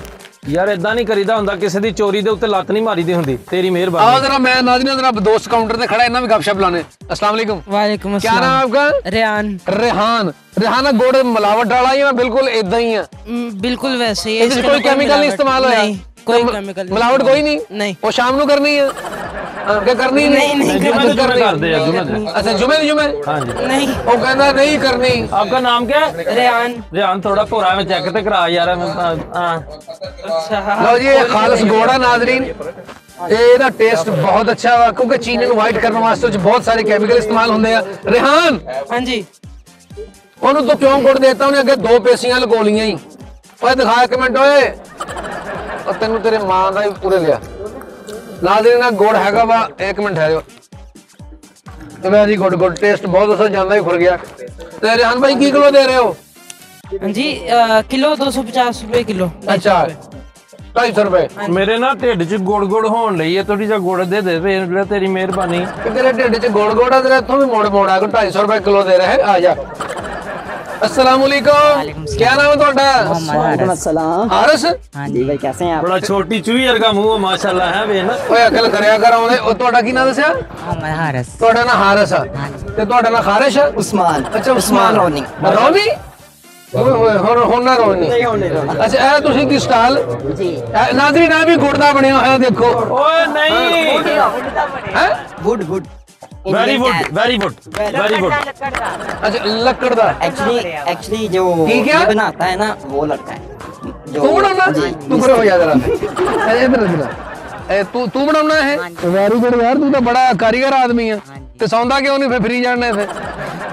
ਯਾਰ ਇਦਾਂ ਨਹੀਂ ਕਰੀਦਾ ਹੁੰਦਾ ਕਿਸੇ ਦੀ ਚੋਰੀ ਦੇ ਉੱਤੇ ਲੱਤ ਨਹੀਂ ਮਾਰੀਦੀ ਹੁੰਦੀ ਤੇਰੀ ਮਿਹਰਬਾਨੀ। ਆਹ ਜਰਾ ਮੈਂ ਨਾਜ਼ਰੀਨ ਜਰਾ ਦੋਸਤ ਕਾਊਂਟਰ ਤੇ ਖੜਾ ਇਹਨਾਂ ਵੀ ਗੱਪਸ਼ਪ ਲਾਣੇ ਅਸਲਾਮ ਵਾਲੇਕੁਮ ਵਾਲੇਕੁਮ ਅਸਲਾਮ। ਕੀ ਨਾਮ ਆਪਕਾ? ਰਿਆਨ ਰਿਹਾਨ। ਰਿਹਾਨਾ ਗੁੜ ਮਿਲਾਵਟ ਵਾਲਾ ਹੀ ਮੈਂ ਬਿਲਕੁਲ ਇਦਾਂ ਹੀ ਆ। ਬਿਲਕੁਲ ਵੈਸੇ ਹੀ ਇਸ ਕੋਈ ਕੈਮੀਕਲ ਨਹੀਂ ਇਸਤੇਮਾਲ ਹੋਇਆ? ਕੋਈ ਕੈਮੀਕਲ ਮਿਲਾਵਟ ਕੋਈ ਨਹੀਂ? ਨਹੀਂ। ਉਹ ਸ਼ਾਮ ਨੂੰ ਕਰਨੀ ਹੈ ਕਿ ਕਰਨੀ ਨਹੀਂ। ਨਹੀਂ ਕਰਨੀ। ਕਰਦੇ ਆ। ਜੁਮੇ ਅੱਛਾ ਜੁਮੇ ਦੀ ਜੁਮੇ? ਹਾਂਜੀ। ਨਹੀਂ। ਉਹ ਕਹਿੰਦਾ ਨਹੀਂ ਕਰਨੀ। ਆਪਕਾ ਨਾਮ ਕੀ ਹੈ? ਰਿਆਨ। ਰਿਆਨ ਥੋੜਾ ਭੋਰਾ ਵਿੱਚ ਚੈੱਕ ਤੇ ਕਰਾ ਯਾਰ ਹਾਂ। ਅੱਛਾ। ਲਓ ਜੀ ਇਹ ਖਾਲਸ ਗੋੜਾ ਨਾਜ਼ਰੀਨ। ਇਹਦਾ ਟੇਸਟ ਬਹੁਤ ਅੱਛਾ ਵਾ ਕਿਉਂਕਿ ਚੀਨੀ ਨੂੰ ਵਾਈਟ ਕਰਨ ਵਾਸਤੇ ਚ ਬਹੁਤ ਸਾਰੇ ਕੈਮੀਕਲ ਇਸਤੇਮਾਲ ਹੁੰਦੇ ਆ। ਰਿਹਾਨ! ਹਾਂਜੀ। ਉਹਨੂੰ ਤਾਂ ਕਿਉਂ ਗੁੜ ਦੇਤਾ? ਉਹਨੇ ਅੱਗੇ ਦੋ ਪੇਸੀਆਂ ਲਗੋਲੀਆਂ ਹੀ ਓਏ ਦਿਖਾ ਇੱਕ ਮਿੰਟ ਓਏ। ਤੈਨੂੰ ਤੇਰੇ ਮਾਂ ਦਾ ਹੀ ਪੂਰੇ ਲਿਆ। ਨਾਜ਼ਰੀਨ ਨਾ ਗੁੜ ਹੈਗਾ ਵਾ ਇੱਕ ਮਿੰਟ ਹੈ ਜੋ ਤੇ ਵੈਰੀ ਗੁੱਡ ਗੁੱਡ ਟੇਸਟ ਬਹੁਤ ਅੱਛਾ ਜਾਂਦਾ ਹੀ ਖੁਰ ਗਿਆ ਤੇ ਰਿਹਾਨ ਭਾਈ ਕੀ ਕਿਲੋ ਦੇ ਰਹੇ ਹੋ हाँ जी अ, किलो दो सौ पचास रुपए किलो ਅੱਛਾ 250 ਰੁਪਏ ਮੇਰੇ ਨਾ ਢਿੱਡ 'ਚ ਗੁੜ ਗੁੜ ਹੋਣ ਲਈ ਹੈ ਥੋੜੀ ਜਿਹਾ ਗੁੜ ਦੇ ਦੇ ਫੇਰ ਤੇਰੀ ਮਿਹਰਬਾਨੀ ਕਿ ਤੇਰੇ ਢਿੱਡ 'ਚ ਗੋੜ ਗੋੜਾ ਤੇਰੇ ਇੱਥੋਂ ਵੀ ਮੋੜ ਮੋੜ ਆ ਕੋ 250 ਰੁਪਏ ਕਿਲੋ ਦੇ ਰਹੇ ਆ ਜਾ अस्सलाम वालेकुम क्या नाम है ਤੁਹਾਡਾ सलाम ਹਾਰਸ हाँ जी भाई कैसे हैं आप ਬੜਾ ਛੋਟੀ ਚੂਹੀ ਵਰਗਾ ਮੂੰਹ ਆ ਮਾਸ਼ਾਅੱਲਾ ਹੈ ਵੇ ਨਾ ਓਏ ਅਕਲ ਕਰਿਆ ਕਰ ਆਉਂਦੇ ਉਹ ਤੁਹਾਡਾ ਕੀ ਨਾਮ ਦੱਸਿਆ मोहम्मद हारिस ਤੁਹਾਡਾ ਨਾਮ ਹਾਰਸ ਆ ਤੇ ਤੁਹਾਡਾ ਨਾਮ ਖਾਰਿਸ਼ ਆ उस्मान ਅੱਛਾ ਉਸਮਾਨ रोनी ਰੋਨੀ ਓਏ ਹੋਏ ਹੁਣ ਹੁਣ ਨਾ ਰੋਨੀ ਅੱਛਾ ਇਹ ਤੁਸੀਂ ਕੀ ਸਟਾਲ जी ਨਾਜ਼ਰੀ ਨਾ ਵੀ ਗੁੜ ਦਾ ਬਣਿਆ ਹੋਇਆ ਦੇਖੋ ਓਏ ਨਹੀਂ ਹੈ good good Very good very good very good ਅੱਛਾ ਲੱਕੜ ਦਾ एक्चुअली एक्चुअली जो ठीक है? ये बनाता है ना वो लगता है जो ਤੂੰ ਬਣਾਉਣਾ ਤੂੰ ਪਰੇ ਹੋ ਜਾ ਜਰਾ ਇਹ ਇਧਰ ਇਧਰ ਇਹ ਤੂੰ ਤੂੰ ਬਣਾਉਣਾ ਹੈ ਵੈਰੀ ਗੁੱਡ ਯਾਰ ਤੂੰ ਤਾਂ ਬੜਾ ਕਾਰੀਗਰ ਆਦਮੀ ਆ ਤੇ ਸੌਂਦਾ ਕਿਉਂ ਨਹੀਂ ਫੇ ਫਰੀ ਜਾਣਾ ਫੇ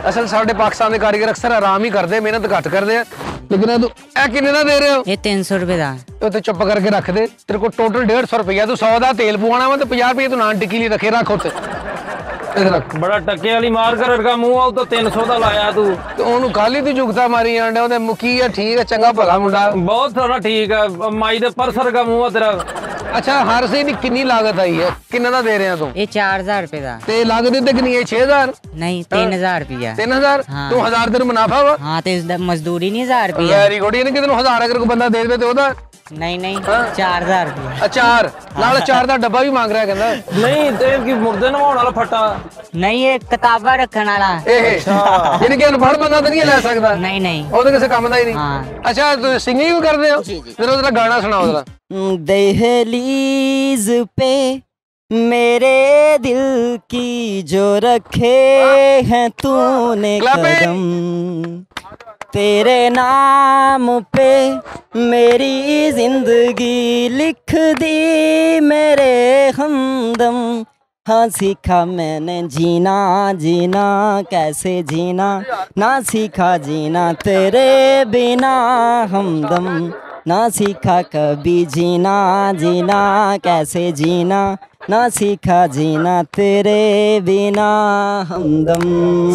ਅਸਲ ਸਾਡੇ ਪਾਕਿਸਤਾਨ ਦੇ ਕਾਰੀਗਰ ਅਕਸਰ ਆਰਾਮ ਹੀ ਕਰਦੇ ਮਿਹਨਤ ਘੱਟ ਕਰਦੇ ਆ ਲੇਕਿਨ ਇਹ ਤੂੰ ਇਹ ਕਿੰਨੇ ਦਾ ਦੇ ਰਹੇ ਹੋ ये तीन सौ रुपए का ਉਹ ਤੇ ਚੁੱਪ ਕਰਕੇ ਰੱਖ ਦੇ ਤੇਰੇ ਕੋਲ ਟੋਟਲ 150 ਰੁਪਇਆ ਤੂੰ 100 ਦਾ ਤੇਲ ਪਵਾਉਣਾ ਵਾ ਤੇ 50 ਰੁਪਏ ਤੂੰ ਨਾਨ ਟਿੱਕੀ ਲਈ ਰੱਖੇ ਰੱਖ ਉੱਤੇ ਇਹ ਰੱਖ ਬੜਾ ਟੱਕੇ ਵਾਲੀ ਮਾਰ ਕਰ ਰਗਾ ਮੂੰਹ ਆ ਤਾਂ 300 ਦਾ ਲਾਇਆ ਤੂੰ। ਤੇ ਉਹਨੂੰ ਗਾਲੀ ਦੀ ਜੁਗਤਾ ਮਾਰੀ ਜਾਂਦਾ ਉਹਦੇ ਮੁਕੀ ਆ ਠੀਕ ਆ ਚੰਗਾ ਭਲਾ ਮੁੰਡਾ। ਬਹੁਤ ਥੋੜਾ ਠੀਕ ਆ ਮਾਈ ਦੇ ਪਰਸ ਰਗਾ ਮੂੰਹ ਆ ਤੇਰਾ। ਅੱਛਾ ਹਰ ਸੇ ਦੀ ਕਿੰਨੀ ਲਾਗਤ ਆਈ ਹੈ? ਕਿੰਨਾ ਦਾ ਦੇ ਰਿਹਾ ਤੂੰ? ਇਹ 4000 ਰੁਪਏ ਦਾ। ਤੇ ਲਾਗਤ ਤੇ ਕਿੰਨੀ ਹੈ 6000 ਨਹੀਂ 3000 ਰੁਪਿਆ 3000 ਤੂੰ 1000 ਤੇ ਮੁਨਾਫਾ ਵਾ? ਹਾਂ ਤੇ ਇਸ ਦਾ ਮਜ਼ਦੂਰੀ ਨਹੀਂ 1000 ਰੁਪਿਆ ਵੈਰੀ ਗੁੱਡ ਯਾਨੀ ਕਿ ਤੈਨੂੰ 1000 ਅਗਰ ਕੋਈ ਬੰਦਾ ਦੇ ਦੇਵੇ ਤੇ ਉਹਦਾ नहीं नहीं हाँ। चार हजार रुपया ਅਚਾਰ ਨਾਲ ਅਚਾਰ ਦਾ ਡੱਬਾ ਵੀ ਮੰਗ ਰਿਹਾ ਕਹਿੰਦਾ ਨਹੀਂ ਤੇ ਕੀ ਮੁਰਦੇ ਨਵਾਉਣ ਵਾਲਾ ਫੱਟਾ नहीं ये किताबा रखने वाला ਇਹ ਇਹਨੇ ਕਿ ਅਨਪੜ੍ਹ ਬੰਦਾ ਤਾਂ ਨਹੀਂ ਲੈ ਸਕਦਾ नहीं नहीं ਉਹ ਤਾਂ ਕਿਸੇ ਕੰਮ ਦਾ ਹੀ ਨਹੀਂ ਹਾਂ। ਅੱਛਾ ਤੁਸੀਂ ਸਿੰਗਿੰਗ ਵੀ ਕਰਦੇ ਹੋ ਜਰਾ ਜਰਾ ਗਾਣਾ ਸੁਣਾਓ ਜਰਾ दहलीज पे मेरे दिल की जो रखे हैं तूने Clapping. कदम तेरे नाम पे मेरी जिंदगी लिख दी मेरे हमदम हाँ सीखा मैंने जीना जीना कैसे जीना ना सीखा जीना तेरे बिना हमदम ना सीखा कभी जीना जीना कैसे जीना ना सीखा जीना तेरे बिना हमदम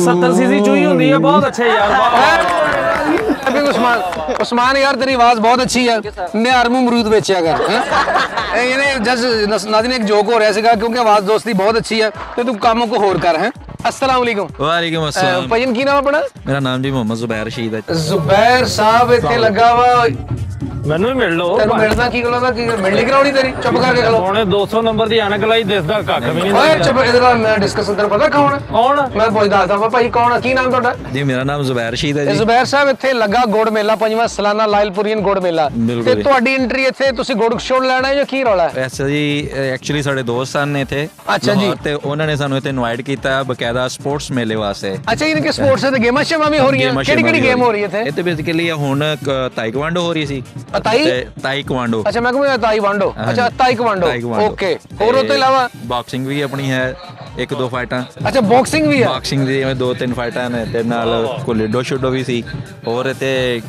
70 ਸੀਸੀ ਚੂਹੀ ਹੁੰਦੀ ਹੈ ਬਹੁਤ ਅੱਛੇ ਯਾਰ ਬਹੁਤ ਅਬੇ ਉਸਮਾਨ ਉਸਮਾਨ ਯਾਰ ਤੇਰੀ ਆਵਾਜ਼ ਬਹੁਤ ਅੱਛੀ ਹੈ ਨਿਹਾਰ ਨੂੰ ਅਮਰੂਦ ਵੇਚਿਆ ਕਰ ਹੈਂ? ਇਹ ਇਹਨੇ ਜਸ ਨਾਜ਼ਰੀਨ ਇੱਕ ਜੋਕ ਹੋ ਰਿਹਾ ਸੀਗਾ ਕਿਉਂਕਿ ਆਵਾਜ਼ ਦੋਸਤੀ ਬਹੁਤ ਅੱਛੀ ਹੈ ਤੇ ਤੂੰ ਕੰਮ ਕੋ ਹੋਰ ਕਰ ਹੈ ਅਸਲਾਮ ਵਾਲੇਕੁਮ ਵਾਲੇਕੁਮ ਅਸਲਾਮ ਭਾਈਨ ਕੀ ਨਾਮ ਆਪਣਾ? ਮੇਰਾ ਨਾਮ ਜੀ ਮੁਹੰਮਦ ਜ਼ੁਬੈਰ ਰਸ਼ੀਦ ਹੈ। ਜ਼ੁਬੈਰ ਸਾਹਿਬ ਇੱਥੇ ਲੱਗਾ ਵਾ। ਮੈਨੂੰ ਵੀ ਮਿਲ ਲਓ। ਤੈਨੂੰ ਮਿਲਦਾ ਕੀ ਗੱਲਾਂ ਦਾ? ਕੀ ਮਿਲਣੀ ਕਰਾਉਣੀ ਤੇਰੀ? ਚੁੱਪ ਕਰਕੇ ਖਲੋ। ਉਹਨੇ 200 ਨੰਬਰ ਦੀ ਐਨਕ ਲਾਈ ਦਿਸਦਾ ਕੱਖ ਵੀ ਨਹੀਂ ਓਏ ਚੁੱਪ ਇਹਦੇ ਨਾਲ ਮੈਂ ਡਿਸਕਸ਼ਨ ਤੈਨੂੰ ਪਤਾ ਕੌਣ ਹੈ? ਕੌਣ? ਮੈਂ ਪੁੱਛ ਦੱਸਦਾ ਵਾ ਭਾਈ ਕੌਣ ਹੈ? ਕੀ ਨਾਮ ਤੁਹਾਡਾ? ਜੀ ਮੇਰਾ ਨਾਮ ਜ਼ੁਬੈਰ ਸ਼ਹੀਦ ਹੈ ਇਹ ਜ਼ੁਬੈਰ ਸਾਹਿਬ ਇੱਥੇ ਲੱਗਾ ਗੁੜ ਮੇਲਾ ਪੰਜਵਾਂ ਸਾਲਾਨਾ ਲਾਇਲਪੁਰੀਨ ਗੁੜ ਮੇਲਾ। ਤੇ ਜੀ। ਤੁਹਾਡੀ ਐਂਟਰੀ ਇੱਥੇ ਤੁਸੀਂ ਗੁੜ ਛੋੜ ਲੈਣਾ ਹੈ ਜਾਂ ਕੀ ਰੌਲਾ ਹੈ? ਵੈਸੇ ਜੀ ਐਕਚੁਅਲੀ ਸਾਡੇ ਦੋਸਤ ਹਨ ਇੱਥੇ। ਅੱਛਾ ਜੀ। ਤੇ ਉਹਨਾਂ ਨੇ ਸਾਨੂੰ ਇੱਥੇ ਇਨਵਾਈਟ ਕੀਤਾ ਹੈ ਬਕਾਇਦਾ ਸਪੋਰਟਸ ਮੇਲੇ ਵਾਸਤੇ। ਅੱਛਾ ਇਹਨਾਂ ਕੇ ਸਪੋਰਟਸ ਤੇ ਗੇਮਾਂ ਸ਼ੇਮਾਂ ਵੀ ਹੋ ਰਹੀਆਂ? ਕਿਹੜੀ ਕਿਹੜੀ ਗੇਮ ਹੋ ਰਹੀ ਇੱਥੇ? ਇੱਥੇ ਬੇਸਿਕਲੀ ਹੁਣ ਤਾਈਕਵਾਂਡੋ ਹੋ ਰਹੀ ਸੀ। ਅਤਾਈ ਤੇ ਤਾਈਕਵਾਂਡੋ ਅੱਛਾ ਮੈਂ ਕਹਿੰਦਾ ਤਾਈਵਾਂਡੋ ਹਾਂਜੀ। ਅੱਛਾ ਤਾਈਕਵਾਂਡੋ ਤਾਈਕਵਾਂਡੋ ਓਕੇ ਹੋਰ ਉਹ ਤੋਂ ਇਲਾਵਾ? ਬਾਕਸਿੰਗ ਵੀ ਆਪਣੀ ਹੈ। ਇੱਕ ਦੋ ਫਾਈਟਾਂ। ਅੱਛਾ ਬਾਕਸਿੰਗ ਵੀ ਹੈ ਬਾਕਸਿੰਗ ਦੀ ਜਿਵੇਂ ਦੋ ਤਿੰਨ ਫਾਈਟਾਂ ਨੇ ਤੇ ਨਾਲ ਕੋਲਿਡੋ ਸ਼ੁਡੋ ਵੀ ਸੀ। ਹੋਰ ਇੱਥੇ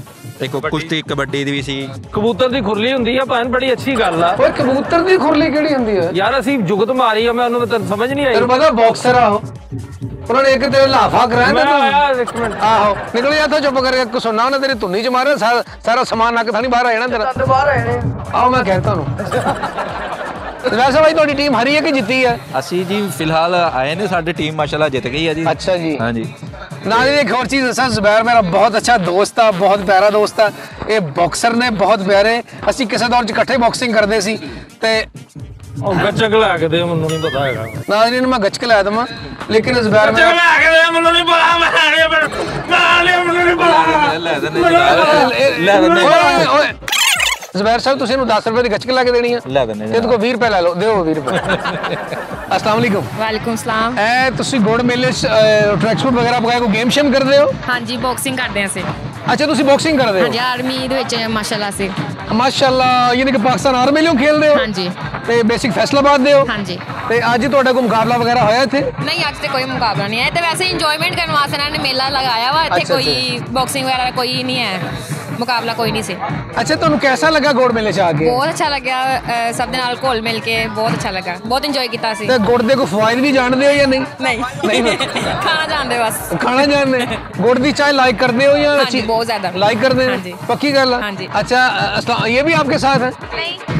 ਇੱਕ ਕੁਸ਼ਤੀ ਕਬੱਡੀ ਦੀ ਵੀ ਸੀ। ਕਬੂਤਰ ਦੀ ਖੁਰਲੀ ਹੁੰਦੀ ਆ ਭੈਣ ਬੜੀ ਅੱਛੀ ਗੱਲ ਆ। ਓਏ ਕਬੂਤਰ ਦੀ ਖੁਰਲੀ ਕਿਹੜੀ ਹੁੰਦੀ ਹੈ ਯਾਰ ਅਸੀਂ ਜੁਗਤ ਮਾਰੀ ਆ ਮੈਂ ਉਹਨੂੰ ਤੈਨੂੰ ਸਮਝ ਨਹੀਂ ਆਈ। ਤੈਨੂੰ ਪਤਾ ਬਾਕਸਰ ਆ ਉਹ? ਉਹਨਾਂ ਨੇ ਇੱਕ ਤੇਰੇ ਲਾਫਾ ਕਰਾਇਆ ਮੈਂ ਤਾਂ ਤੂੰ- ਆਇਆ ਇੱਕ ਮਿੰਟ। ਆਹੋ ਨਿਕਲ ਜਾ ਇੱਥੋਂ ਚੁੱਪ ਕਰਕੇ ਕੁਛ ਸੁਣਨਾ ਉਹਨੇ ਤੇਰੀ ਧੁੰਨੀ ਚ ਮਾਰਿਆ ਸਾਰਾ ਸਾਰਾ ਸਮਾਨ ਨੱਕ ਥਾਣੀ ਬਾਹਰ ਆ ਜਾਣਾ ਤੇਰਾ। ਬਾਹਰ ਆ ਜਾਣੇ। ਆਓ ਮੈਂ ਕਹਿ ਤੁਹਾਨੂੰ ਵੈਸੇ ਭਾਈ ਤੁਹਾਡੀ ਟੀਮ ਹਰੀ ਹੈ ਕਿ ਜਿੱਤੀ ਹੈ? ਅਸੀਂ ਜੀ ਫਿਲਹਾਲ ਆਏ ਨੇ ਸਾਡੀ ਟੀਮ ਮਾਸ਼ਾਅੱਲਾ ਜਿੱਤ ਗਈ ਹੈ ਜੀ। ਅੱਛਾ ਜੀ। ਹਾਂਜੀ। ਨਾਲ ਹੀ ਇੱਕ ਹੋਰ ਚੀਜ਼ ਦੱਸਾਂ ਜ਼ੁਬੈਰ ਮੇਰਾ ਬਹੁਤ ਅੱਛਾ ਦੋਸਤ ਆ ਬਹੁਤ ਪਿਆਰਾ ਦੋਸਤ ਆ। ਇਹ ਬਾਕਸਰ ਨੇ ਬਹੁਤ ਪਿਆਰੇ। ਅਸੀਂ ਕਿਸੇ ਦੌਰ 'ਚ ਇਕੱਠੇ ਬਾਕਸਿੰਗ ਕਰਦੇ ਸੀ ਤੇ ਉਹ ਗੱਚਕ ਲੈ ਕੇ ਦੇ ਮੈਨੂੰ ਨਹੀਂ ਪਤਾ ਹੈਗਾ। ਨਾਜ਼ਰੀਨ ਨੂੰ ਮੈਂ ਗੱਚਕ ਲੈ ਦਵਾਂ ਲੇਕਿਨ ਜ਼ੁਬੈਰ ਮੇਰਾ ਲੈ ਕੇ ਦੇ ਮੈਨੂੰ ਨਹੀਂ ਪਤਾ ਮੈਂ ਨਹੀਂ ਮੈਂ ਨਹੀਂ ਮੈਨੂੰ ਨਹੀਂ ਪਤਾ। ਲੈ ਦਿੰਦੇ ਲੈ ਦਿੰਦੇ ਓਏ ਓਏ। ਜ਼ੁਬੈਰ ਸਾਹਿਬ ਤੁਸੀਂ ਇਹਨੂੰ 10 ਰੁਪਏ ਦੀ ਗੱਚਕ ਲਾ ਕੇ ਦੇਣੀ ਆ। ਲੈ ਦਿੰਦੇ ਇਹਦੇ ਕੋਲ 20 ਰੁਪਏ ਲੈ ਲਓ ਦਿਓ 20 ਰੁਪਏ। ਅਸਲਾਮ ਵਾਲੇਕੁਮ ਵਾਲੇਕੁਮ ਸਲਾਮ। ਐ ਤੁਸੀਂ ਗੋੜ ਮੇਲੇ 'ਚ ਟਰੈਕ ਸੂਟ ਵਗੈਰਾ ਪਕਾਇਆ ਕੋਈ ਗੇਮ ਸ਼ੇਮ ਕਰਦੇ ਹੋ? ਹਾਂਜੀ ਬਾਕਸਿੰਗ ਕਰਦੇ ਹਾਂ ਅਸੀਂ। ਅੱਛਾ ਤੁਸੀਂ ਬਾਕਸਿੰਗ ਕਰਦੇ ਹਾਂਜੀ ਹੋ ਆਰਮੀ ਦੇ ਵਿੱਚ ਮਾਸ਼ਾਅੱਲਾ ਸੀ ਮਾਸ਼ਾਅੱਲਾ ਯਾਨੀ ਕਿ ਪਾਕਿਸਤਾਨ ਆਰਮੀ ਲਈ ਖੇਲਦੇ ਹੋ? ਹਾਂਜੀ। ਤੇ ਬੇਸਿਕ ਫੈਸਲਾਬਾਦ ਦੇ ਹੋ? ਹਾਂਜੀ। ਤੇ ਅੱਜ ਤੁਹਾਡਾ ਕੋਈ ਮੁਕਾਬਲਾ ਵਗੈਰਾ ਹੋਇਆ ਇੱਥੇ? ਨਹੀਂ ਅੱਜ ਤੇ ਕੋਈ ਮੁਕਾਬਲਾ ਨਹੀਂ ਹੈ ਤੇ ਵੈਸੇ ਇੰਜੋਇਮੈਂਟ ਕਰਨ ਵਾਸਤੇ ਇਹਨਾਂ ਨੇ ਮੇਲਾ ਲਗਾਇਆ ਵਾ। ਇੱਥੇ ਕੋਈ ਬਾਕਸਿੰਗ ਵਗੈਰਾ ਕੋਈ ਨਹੀਂ ਹੈ। मुकाबला कोई नहीं अच्छा तो कैसा लगा गोल्ड मेले जाके बहुत अच्छा लगा सब दिन मिल के बहुत अच्छा लगा। बहुत एंजॉय किया से। तो फ़ायदे भी जानदे हो या नहीं? खाना जानदे बस। खाना जानदे गोड दी चाय लाइक करदे हो या हाँ बहुत ज़्यादा। लाइक करदे हाँ? हाँ पक्की गल हाँ अच्छा तो ये भी आपके साथ है?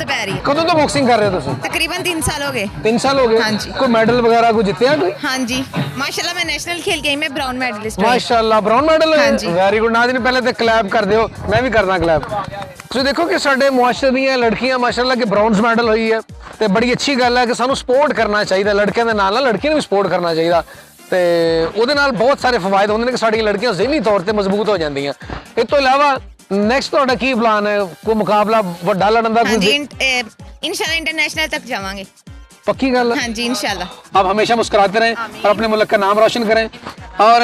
ਧੁੰਦ ਪੈ ਰਹੀ ਹੈ। ਕਦੋਂ ਤੋਂ ਬਾਕਸਿੰਗ ਕਰ ਰਹੇ ਹੋ ਤੁਸੀਂ? ਤਕਰੀਬਨ 3 ਸਾਲ ਹੋ ਗਏ। 3 ਸਾਲ ਹੋ ਗਏ? ਹਾਂਜੀ। ਕੋਈ ਮੈਡਲ ਵਗੈਰਾ ਕੋਈ ਜਿੱਤਿਆ ਕੋਈ? ਹਾਂਜੀ। ਮਾਸ਼ਾਅੱਲਾ ਮੈਂ ਨੈਸ਼ਨਲ ਖੇਲ ਕੇ ਆਈ ਮੈਂ ਬ੍ਰਾਊਨ ਮੈਡਲਿਸਟ ਮਾਸ਼ਾਅੱਲਾ ਬ੍ਰਾਊਨ ਮੈਡਲ ਹਾਂਜੀ। ਵੈਰੀ ਗੁੱਡ ਨਾਜ਼ਰੀਨ ਪਹਿਲੇ ਤੇ ਕਲੈਪ ਕਰ ਦਿਓ ਮੈਂ ਵੀ ਕਰਦਾ ਕਲੈਪ ਤੁਸੀਂ ਦੇਖੋ ਕਿ ਸਾਡੇ ਮੁਆਸ਼ਰੇ ਦੀਆਂ ਲੜਕੀਆਂ ਮਾਸ਼ਾਅੱਲਾ ਕਿ ਬ੍ਰਾਊਨਜ਼ ਮੈਡਲ ਹੋਈ ਹੈ। ਤੇ ਬੜੀ ਅੱਛੀ ਗੱਲ ਹੈ ਕਿ ਸਾਨੂੰ ਸਪੋਰਟ ਕਰਨਾ ਚਾਹੀਦਾ। ਲੜਕਿਆਂ ਦੇ ਨਾਲ ਨਾਲ ਲੜਕੀਆਂ ਨੂੰ ਵੀ ਸਪੋਰਟ ਕਰਨਾ ਚਾਹੀਦਾ। ਤੇ ਉਹਦੇ ਨਾਲ ਬਹੁਤ ਸਾਰੇ ਫਵਾਇਦ ਹੁੰਦੇ ਨੇ ਕਿ ਸਾਡੀਆਂ ਲੜਕੀਆਂ ਜ਼ਿਹਨੀ ਤੌਰ ਤੇ ਮਜ਼ਬੂਤ ਹੋ ਜਾਂਦੀਆਂ। ਇਸ ਤੋਂ ਇਲਾਵਾ ਨੈਕਸਟ ਤੁਹਾਡਾ ਕੀ ਪਲਾਨ ਹੈ ਕੋਈ ਮੁਕਾਬਲਾ ਵੱਡਾ ਲੜਨ ਦਾ ਹਾਂਜੀ ਕੋਈ इंशाल्लाह इंटरनेशनल तक जावांगे पक्की गल है हाँ जी इंशाल्लाह आप हमेशा मुस्कुराते रहें और अपने मुल्क का नाम रोशन करें और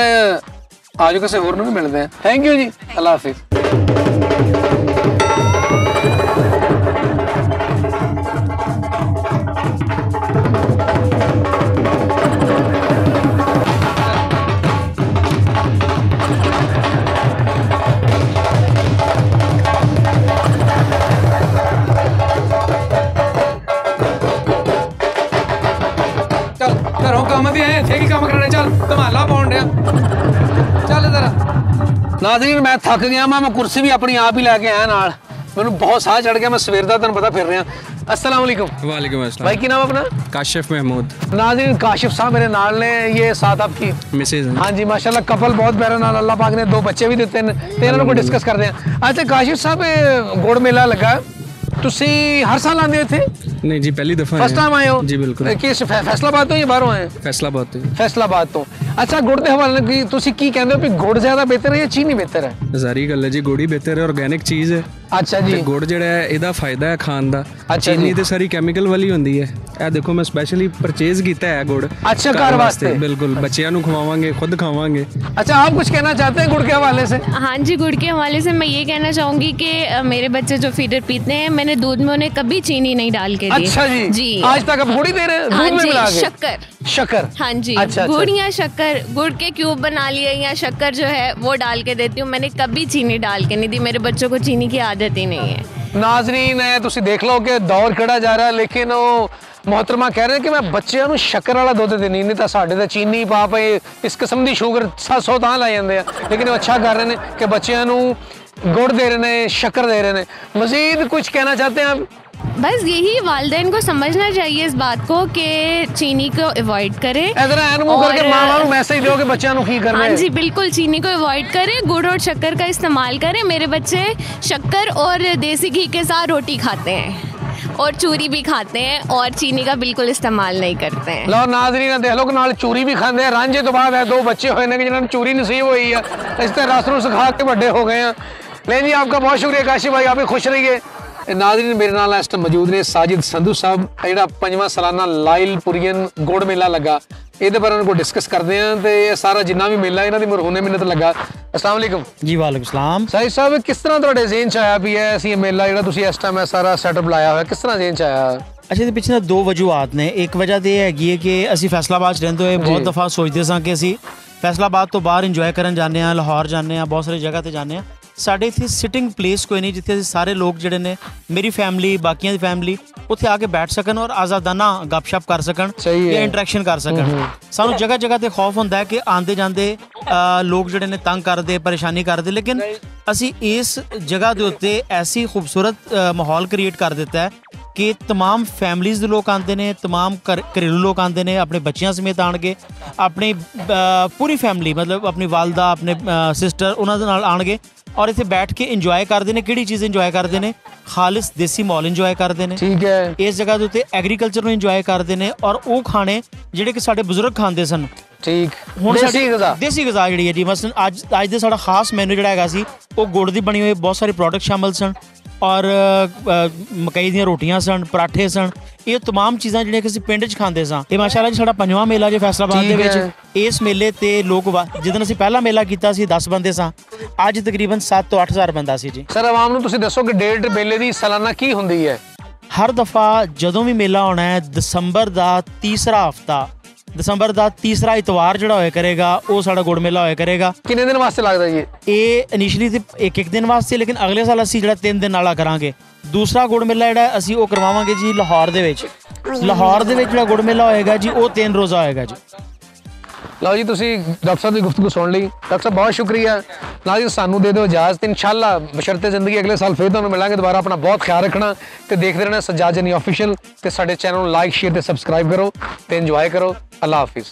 आज किसी और भी मिलते हैं थैंक यू जी अल्लाह हाफिज ਚੱਲ ਕੰਮ ਤੇ ਆਏ ਇੱਥੇ ਕੀ ਕੰਮ ਕਰਨੇ ਚੱਲ ਧਮਾਲਾ ਪਾਉਣ ਡਿਆ ਚੱਲ ਜ਼ਰਾ ਨਾਜ਼ਰੀਨ ਮੈਂ ਥੱਕ ਗਿਆ ਮੈਂ ਮੈਂ ਕੁਰਸੀ ਵੀ ਆਪਣੀ ਆਪ ਹੀ ਲੈ ਕੇ ਆਇਆ ਨਾਲ ਮੈਨੂੰ ਬਹੁਤ ਸਾਹ ਚੜ ਗਿਆ ਮੈਂ ਸਵੇਰ ਦਾ ਤੁਹਾਨੂੰ ਪਤਾ ਫਿਰ ਰਿਹਾ अस्सलाम वालेकुम वालेकुम अस्सलाम भाई की नाम अपना काशिफ महमूद नाजिन काशिफ साहब मेरे नाल ने ये साथ आपकी मिसेज हाँ जी माशाल्लाह कपल बहुत प्यारा नाल अल्लाह पाक ने दो बच्चे भी ਦਿੱਤੇ ਨੇ ਤੇ ਇਹਨਾਂ ਨੂੰ ਕੋਈ ਡਿਸਕਸ ਕਰਦੇ ਆ ਅੱਛਾ ਕਾਸ਼ਿਫ ਸਾਹਿਬ ਇਹ ਗੁੜ ਮੇਲਾ ਲੱਗਾ ਤੁਸੀਂ ਹਰ ਸਾਲ ਆਉਂਦੇ ਹੋ ਇੱਥੇ ਨਹੀਂ ਜੀ ਪਹਿਲੀ ਦਫਾ ਫਸਟ ਟਾਈਮ ਆਏ ਹੋ ਜੀ ਬਿਲਕੁਲ ਕਿਸ ਫੈਸਲਾਬਾਦ ਤੋਂ ਜਾਂ ਬਾਹਰੋਂ ਆਏ ਫੈਸਲਾਬਾਦ ਤੋਂ ਫੈਸਲਾਬਾਦ ਤੋਂ ਅੱਛਾ ਗੁੜ ਦੇ ਹਵਾਲੇ ਨਾਲ ਕੀ ਤੁਸੀਂ ਕੀ ਕਹਿੰਦੇ ਹੋ ਵੀ ਗੁੜ ਜ਼ਿਆਦਾ ਬਿਹਤਰ ਹੈ ਜਾਂ ਚੀਨੀ ਬਿਹਤਰ ਹੈ? ਜ਼ਾਰੀ ਗੱਲ ਹੈ ਜੀ ਗੋੜੀ ਬਿਹਤਰ ਹੈ ਆਰਗੇਨਿਕ ਚੀਜ਼ ਹੈ। ਅੱਛਾ ਜੀ। ਗੁੜ ਜਿਹੜਾ ਹੈ ਇਹਦਾ ਫਾਇਦਾ ਹੈ ਖਾਣ ਦਾ। ਚੀਨੀ ਤੇ ਸਾਰੀ ਕੈਮੀਕਲ ਵਾਲੀ ਹੁੰਦੀ ਹੈ। ਇਹ ਦੇਖੋ ਮੈਂ ਸਪੈਸ਼ਲੀ ਪਰਚੇਜ਼ ਕੀਤਾ ਹੈ ਗੁੜ। ਅੱਛਾ, ਘਰ ਵਾਸਤੇ। ਬਿਲਕੁਲ। ਬੱਚਿਆਂ ਨੂੰ ਖਵਾਵਾਂਗੇ ਖੁਦ ਖਾਵਾਂਗੇ। अच्छा आप कुछ कहना चाहते हैं गुड़ के हवाले से हाँ जी गुड़ के हवाले से मैं ये कहना चाहूंगी कि अ, मेरे बच्चे जो फीडर पीते हैं मैंने दूध में उन्हें कभी चीनी नहीं डाल के दी अच्छा जी, जी आज तक आप गुड़ ही दे रहे हैं दूध शक्कर हाँ जी अच्छा, अच्छा। गुड़ या शक्कर गुड़ के क्यूब बना लिए या शक्कर जो है वो डाल के देती हूँ मैंने कभी चीनी डाल के नहीं दी मेरे बच्चों को चीनी की आदत ही नहीं है ਨਾਜ਼ਰੀਨ ਹੈ ਤੁਸੀਂ ਦੇਖ ਲਓ ਕਿ ਦੌਰ ਕਿਹੜਾ ਜਾ ਰਿਹਾ ਲੇਕਿਨ ਉਹ ਮੁਹਤਰਮਾ ਕਹਿ ਰਹੇ ਕਿ ਮੈਂ ਬੱਚਿਆਂ ਨੂੰ ਸ਼ੱਕਰ ਵਾਲਾ ਦੁੱਧ ਦੇਣੀ ਨਹੀਂ ਤਾਂ ਸਾਡੇ ਤਾਂ ਚੀਨੀ ਪਾ ਪਏ ਇਸ ਕਿਸਮ ਦੀ ਸ਼ੂਗਰ 700 ਤਾਂ ਲੈ ਜਾਂਦੇ ਆ ਲੇਕਿਨ ਉਹ ਅੱਛਾ ਕਰ ਰਹੇ ਨੇ ਕਿ ਬੱਚਿਆਂ ਨੂੰ ਗੁੜ ਦੇ ਰਹੇ ਨੇ ਸ਼ੱਕਰ ਦੇ ਰਹੇ ਨੇ ਮਜ਼ੀਦ ਕੁਝ ਕਹਿਣਾ ਚਾਹਤੇ हैं आप बस यही वाले को समझना चाहिए इस बात को कि चीनी को अवॉइड करें। हाँ जी बिल्कुल चीनी को अवॉइड करें गुड़ और शक्कर का इस्तेमाल करें। मेरे बच्चे शक्कर और देसी घी के साथ रोटी खाते हैं और चूरी भी खाते हैं और चीनी का बिल्कुल इस्तेमाल नहीं करते हैं। लो नाजरी ना देख लो नाल चूरी भी खाते हैं। रांझे तो बाद है दो बच्चे हुए ने जिन्होंने चूरी नसीब हुई है इस तरह रास्तों से खा के बड़े हो गए हैं। नहीं जी आपका बहुत शुक्रिया काशी भाई आप भी खुश रहिए। ਨਾਜ਼ਰੀਨ ਮੇਰੇ ਨਾਲ ਇਸ ਟਾਈਮ ਮੌਜੂਦ ਨੇ ਸਾਜਿਦ ਸੰਧੂ ਸਾਹਿਬ। ਜਿਹੜਾ ਪੰਜਵਾਂ ਸਾਲਾਨਾ ਲਾਇਲ ਪੁਰੀਅਨ ਗੁੜ ਮੇਲਾ ਲੱਗਾ। ਇਹਦੇ ਬਾਰੇ ਉਹਨਾਂ ਡਿਸਕਸ ਕਰਦੇ ਆ ਤੇ ਇਹ ਸਾਰਾ ਜਿੰਨਾ ਵੀ ਮੇਲਾ ਇਹਨਾਂ ਦੀ ਮਰਹੂਨੇ ਮਿੰਨਤ ਲੱਗਾ। ਅਸਲਾਮ ਜੀ ਵਾਲੇਕੁਮ ਸਲਾਮ। ਸਾਈ ਸਾਹਿਬ ਕਿਸ ਤਰ੍ਹਾਂ ਤੁਹਾਡੇ ਜ਼ਿਹਨ ਚ ਆਇਆ ਵੀ ਇਹ ਅਸੀਂ ਇਹ ਮੇਲਾ ਜਿਹੜਾ ਤੁਸੀਂ ਇਸ ਟਾਈਮ ਇਹ ਸਾਰਾ ਸੈਟਅਪ ਲਾਇਆ ਹੋਇਆ ਕਿਸ ਤਰ੍ਹਾਂ ਜ਼ਿਹਨ ਚ ਆਇਆ? ਅੱਛਾ ਇਹਦੇ ਪਿੱਛੇ ਦੋ ਵਜੂਹਾਤ ਨੇ। ਇੱਕ ਵਜ੍ਹਾ ਤੇ ਇਹ ਹੈਗੀ ਹੈ ਕਿ ਅਸੀਂ ਫੈਸਲਾਬਾਦ 'ਚ ਰਹਿੰਦੇ ਹੋਏ ਬਹੁਤ। ਦਫਾ ਸੋਚਦੇ ਸਾਂ ਕਿ ਅਸੀਂ ਫੈਸਲਾਬਾਦ ਤੋਂ ਬਾਹਰ ਇੰਜੋਏ ਕਰਨ ਜਾਂਦੇ ਆ ਲਾਹੌਰ ਜਾਂਦੇ ਆ ਬਹੁਤ ਸਾਰੀ ਜਗ੍ਹਾ ਤੇ ਜਾਂਦੇ ਆ ਸਾਡੇ ਇੱਥੇ ਸਿਟਿੰਗ ਪਲੇਸ ਕੋਈ ਨਹੀਂ ਜਿੱਥੇ ਅਸੀਂ ਸਾਰੇ ਲੋਕ ਜਿਹੜੇ ਨੇ ਮੇਰੀ ਫੈਮਿਲੀ ਬਾਕੀਆਂ ਦੀ ਫੈਮਿਲੀ ਉੱਥੇ ਆ ਕੇ ਬੈਠ ਸਕਣ ਔਰ ਆਜ਼ਾਦਾਨਾ ਗੱਪਸ਼ਪ ਕਰ ਸਕਣ ਸਹੀ ਹੈ। ਜਾਂ ਇੰਟਰੈਕਸ਼ਨ ਕਰ ਸਕਣ ਸਾਨੂੰ ਜਗ੍ਹਾ ਜਗ੍ਹਾ ਤੇ ਖੌਫ ਹੁੰਦਾ ਹੈ ਕਿ ਆਂਦੇ ਜਾਂਦੇ ਅ, ਲੋਕ ਜਿਹੜੇ ਨੇ ਤੰਗ ਕਰਦੇ ਪਰੇਸ਼ਾਨੀ ਕਰਦੇ ਲੇਕਿਨ ਅਸੀਂ ਇਸ ਜਗ੍ਹਾ ਦੇ ਉੱਤੇ ਐਸੀ ਖੂਬਸੂਰਤ ਅ, ਮਾਹੌਲ ਕ੍ਰੀਏਟ ਕਰ ਦਿੱਤਾ ਹੈ ਕਿ तमाम ਫੈਮਲੀਆਂ ਦੇ ਲੋਕ ਆਉਂਦੇ ਨੇ तमाम ਘਰ- ਘਰੇਲੂ ਲੋਕ ਆਉਂਦੇ ਨੇ ਆਪਣੇ ਬੱਚਿਆਂ ਸਮੇਤ ਆਣਗੇ ਆਪਣੀ ਅ, ਪੂਰੀ ਫੈਮਿਲੀ ਮਤਲਬ ਆਪਣੀ ਵਾਲਦਾ ਆਪਣੇ ਸਿਸਟਰ ਉਹਨਾਂ ਦੇ ਨਾਲ ਆਣਗੇ ਔਰ ਇੱਥੇ ਬੈਠ ਕੇ ਇੰਜੋਏ ਕਰਦੇ ਨੇ। ਕਿਹੜੀ ਚੀਜ਼ ਇੰਜੋਏ ਕਰਦੇ ਨੇ? ਖਾਲਿਸ ਦੇਸੀ ਮਾਹੌਲ ਇੰਜੋਏ ਕਰਦੇ ਨੇ। ਠੀਕ ਹੈ। ਇਸ ਜਗ੍ਹਾ ਦੇ ਉੱਤੇ ਐਗਰੀਕਲਚਰ ਨੂੰ ਇੰਜੋਏ ਕਰਦੇ ਨੇ ਔਰ ਉਹ ਖਾਣੇ ਜਿਹੜੇ ਕਿ ਸਾਡੇ ਬਜ਼ੁਰਗ ਖਾਂਦੇ ਸਨ। ਠੀਕ। ਹੁਣ ਦੇਸੀ ਸਾਡੀ ਗ਼ਿਜ਼ਾ। ਦੇਸੀ ਗ਼ਜ਼ਾ ਜਿਹੜੀ ਹੈ ਜੀ ਮਸਲਨ ਅੱਜ ਅੱਜ ਦੇ ਸਾਡਾ ਖਾਸ ਮੈਨੂ ਜਿਹੜਾ ਹੈਗਾ ਸੀ ਉਹ ਗੁੜ ਦੀ ਬਣੀ ਹੋਈ ਬਹੁਤ ਸਾਰੇ ਪ੍ਰੋਡਕਟ ਸ਼ਾਮਲ ਸਨ। ਔਰ ਅ, ਮਕਈ ਦੀਆਂ ਰੋਟੀਆਂ ਸਨ ਪਰਾਠੇ ਸਨ ਇਹ तमाम ਚੀਜ਼ਾਂ ਜਿਹੜੀਆਂ ਕਿ ਅਸੀਂ ਪਿੰਡ 'ਚ ਖਾਂਦੇ ਸਾਂ ਇਹ ਮਾਸ਼ਾਅੱਲਾ ਜੀ ਸਾਡਾ ਪੰਜਵਾਂ ਮੇਲਾ ਜੇ ਫੈਸਲਾਬਾਦ ਦੇ ਠੀਕ ਵਿੱਚ ਹੈ। ਇਸ ਮੇਲੇ ਤੇ ਲੋਕ ਵਾ- ਜਿੱਦਣ ਅਸੀਂ ਪਹਿਲਾ ਮੇਲਾ ਕੀਤਾ ਸੀ 10 ਬੰਦੇ ਸਾਂ ਅੱਜ ਤਕਰੀਬਨ 7 ਤੋਂ 8000 ਬੰਦਾ ਸੀ ਜੀ ਸਰ ਆਵਾਮ ਨੂੰ ਤੁਸੀਂ ਦੱਸੋ ਕਿ ਡੇਟ ਮੇਲੇ ਦੀ ਸਾਲਾਨਾ ਕੀ ਹੁੰਦੀ ਹੈ ਹਰ ਦਫਾ ਜਦੋਂ ਵੀ ਮੇਲਾ ਆਉਣਾ ਹੈ ਦਸੰਬਰ ਦਾ ਤੀਸਰਾ ਹਫਤਾ ਦਸੰਬਰ ਦਾ ਤੀਸਰਾ ਇਤਵਾਰ ਜਿਹੜਾ ਹੋਇਆ ਕਰੇਗਾ ਉਹ ਸਾਡਾ ਗੁੜ ਮੇਲਾ ਹੋਇਆ ਕਰੇਗਾ। ਕਿੰਨੇ ਦਿਨ ਵਾਸਤੇ ਲੱਗਦਾ ਜੀ ਇਹ? ਇਨੀਸ਼ੀਅਲੀ ਤੇ ਇੱਕ ਇੱਕ ਦਿਨ ਵਾਸਤੇ ਲੇਕਿਨ ਅਗਲੇ ਸਾਲ ਅਸੀਂ ਜਿਹੜਾ 3 ਦਿਨ ਵਾਲਾ ਕਰਾਂਗੇ। ਦੂਸਰਾ ਗੁੜ ਮੇਲਾ ਜਿਹੜਾ ਅਸੀਂ ਉਹ ਕਰਵਾਵਾਂਗੇ ਜੀ ਲਾਹੌਰ ਦੇ ਵਿੱਚ। ਲਾਹੌਰ ਦੇ ਵਿੱਚ ਜਿਹੜਾ ਗੁੜ ਮੇਲਾ ਹੋਏਗਾ ਜੀ ਉਹ 3 ਰੋਜ਼ਾ ਹੋਏਗਾ ਜੀ। ਲਓ ਜੀ, ਤੁਸੀਂ ਡਾਕਟਰ ਸਾਹਿਬ ਦੀ ਗੁਫ਼ਤਗੂ ਸੁਣ ਲਈ। ਡਾਕਟਰ ਸਾਹਿਬ, ਬਹੁਤ ਸ਼ੁਕਰੀਆ। ਨਾਲ ਜੀ, ਸਾਨੂੰ ਦੇ ਦਿਓ ਇਜਾਜ਼ਤ। ਇਨਸ਼ਾਅੱਲਾ ਬਸ਼ਰਤੇ ਜ਼ਿੰਦਗੀ ਅਗਲੇ ਸਾਲ ਫੇਰ ਤੁਹਾਨੂੰ ਮਿਲਾਂਗੇ। ਦੁਬਾਰਾ ਆਪਣਾ ਬਹੁਤ ਖਿਆਲ ਰੱਖਣਾ ਤੇ ਦੇਖਦੇ ਰਹਿਣਾ ਸਜਾਦ ਜਨੀ ਆਫੀਸ਼ੀਅਲ ਤੇ ਸਾਡੇ ਚੈਨਲ ਨੂੰ ਲਾਈਕ ਸ਼ੇਅਰ ਤੇ ਸਬਸਕ੍ਰਾਈਬ ਕਰੋ ਤੇ ਇੰਜੋਏ ਕਰੋ। ਅੱਲਾ ਹਾਫਿਜ਼।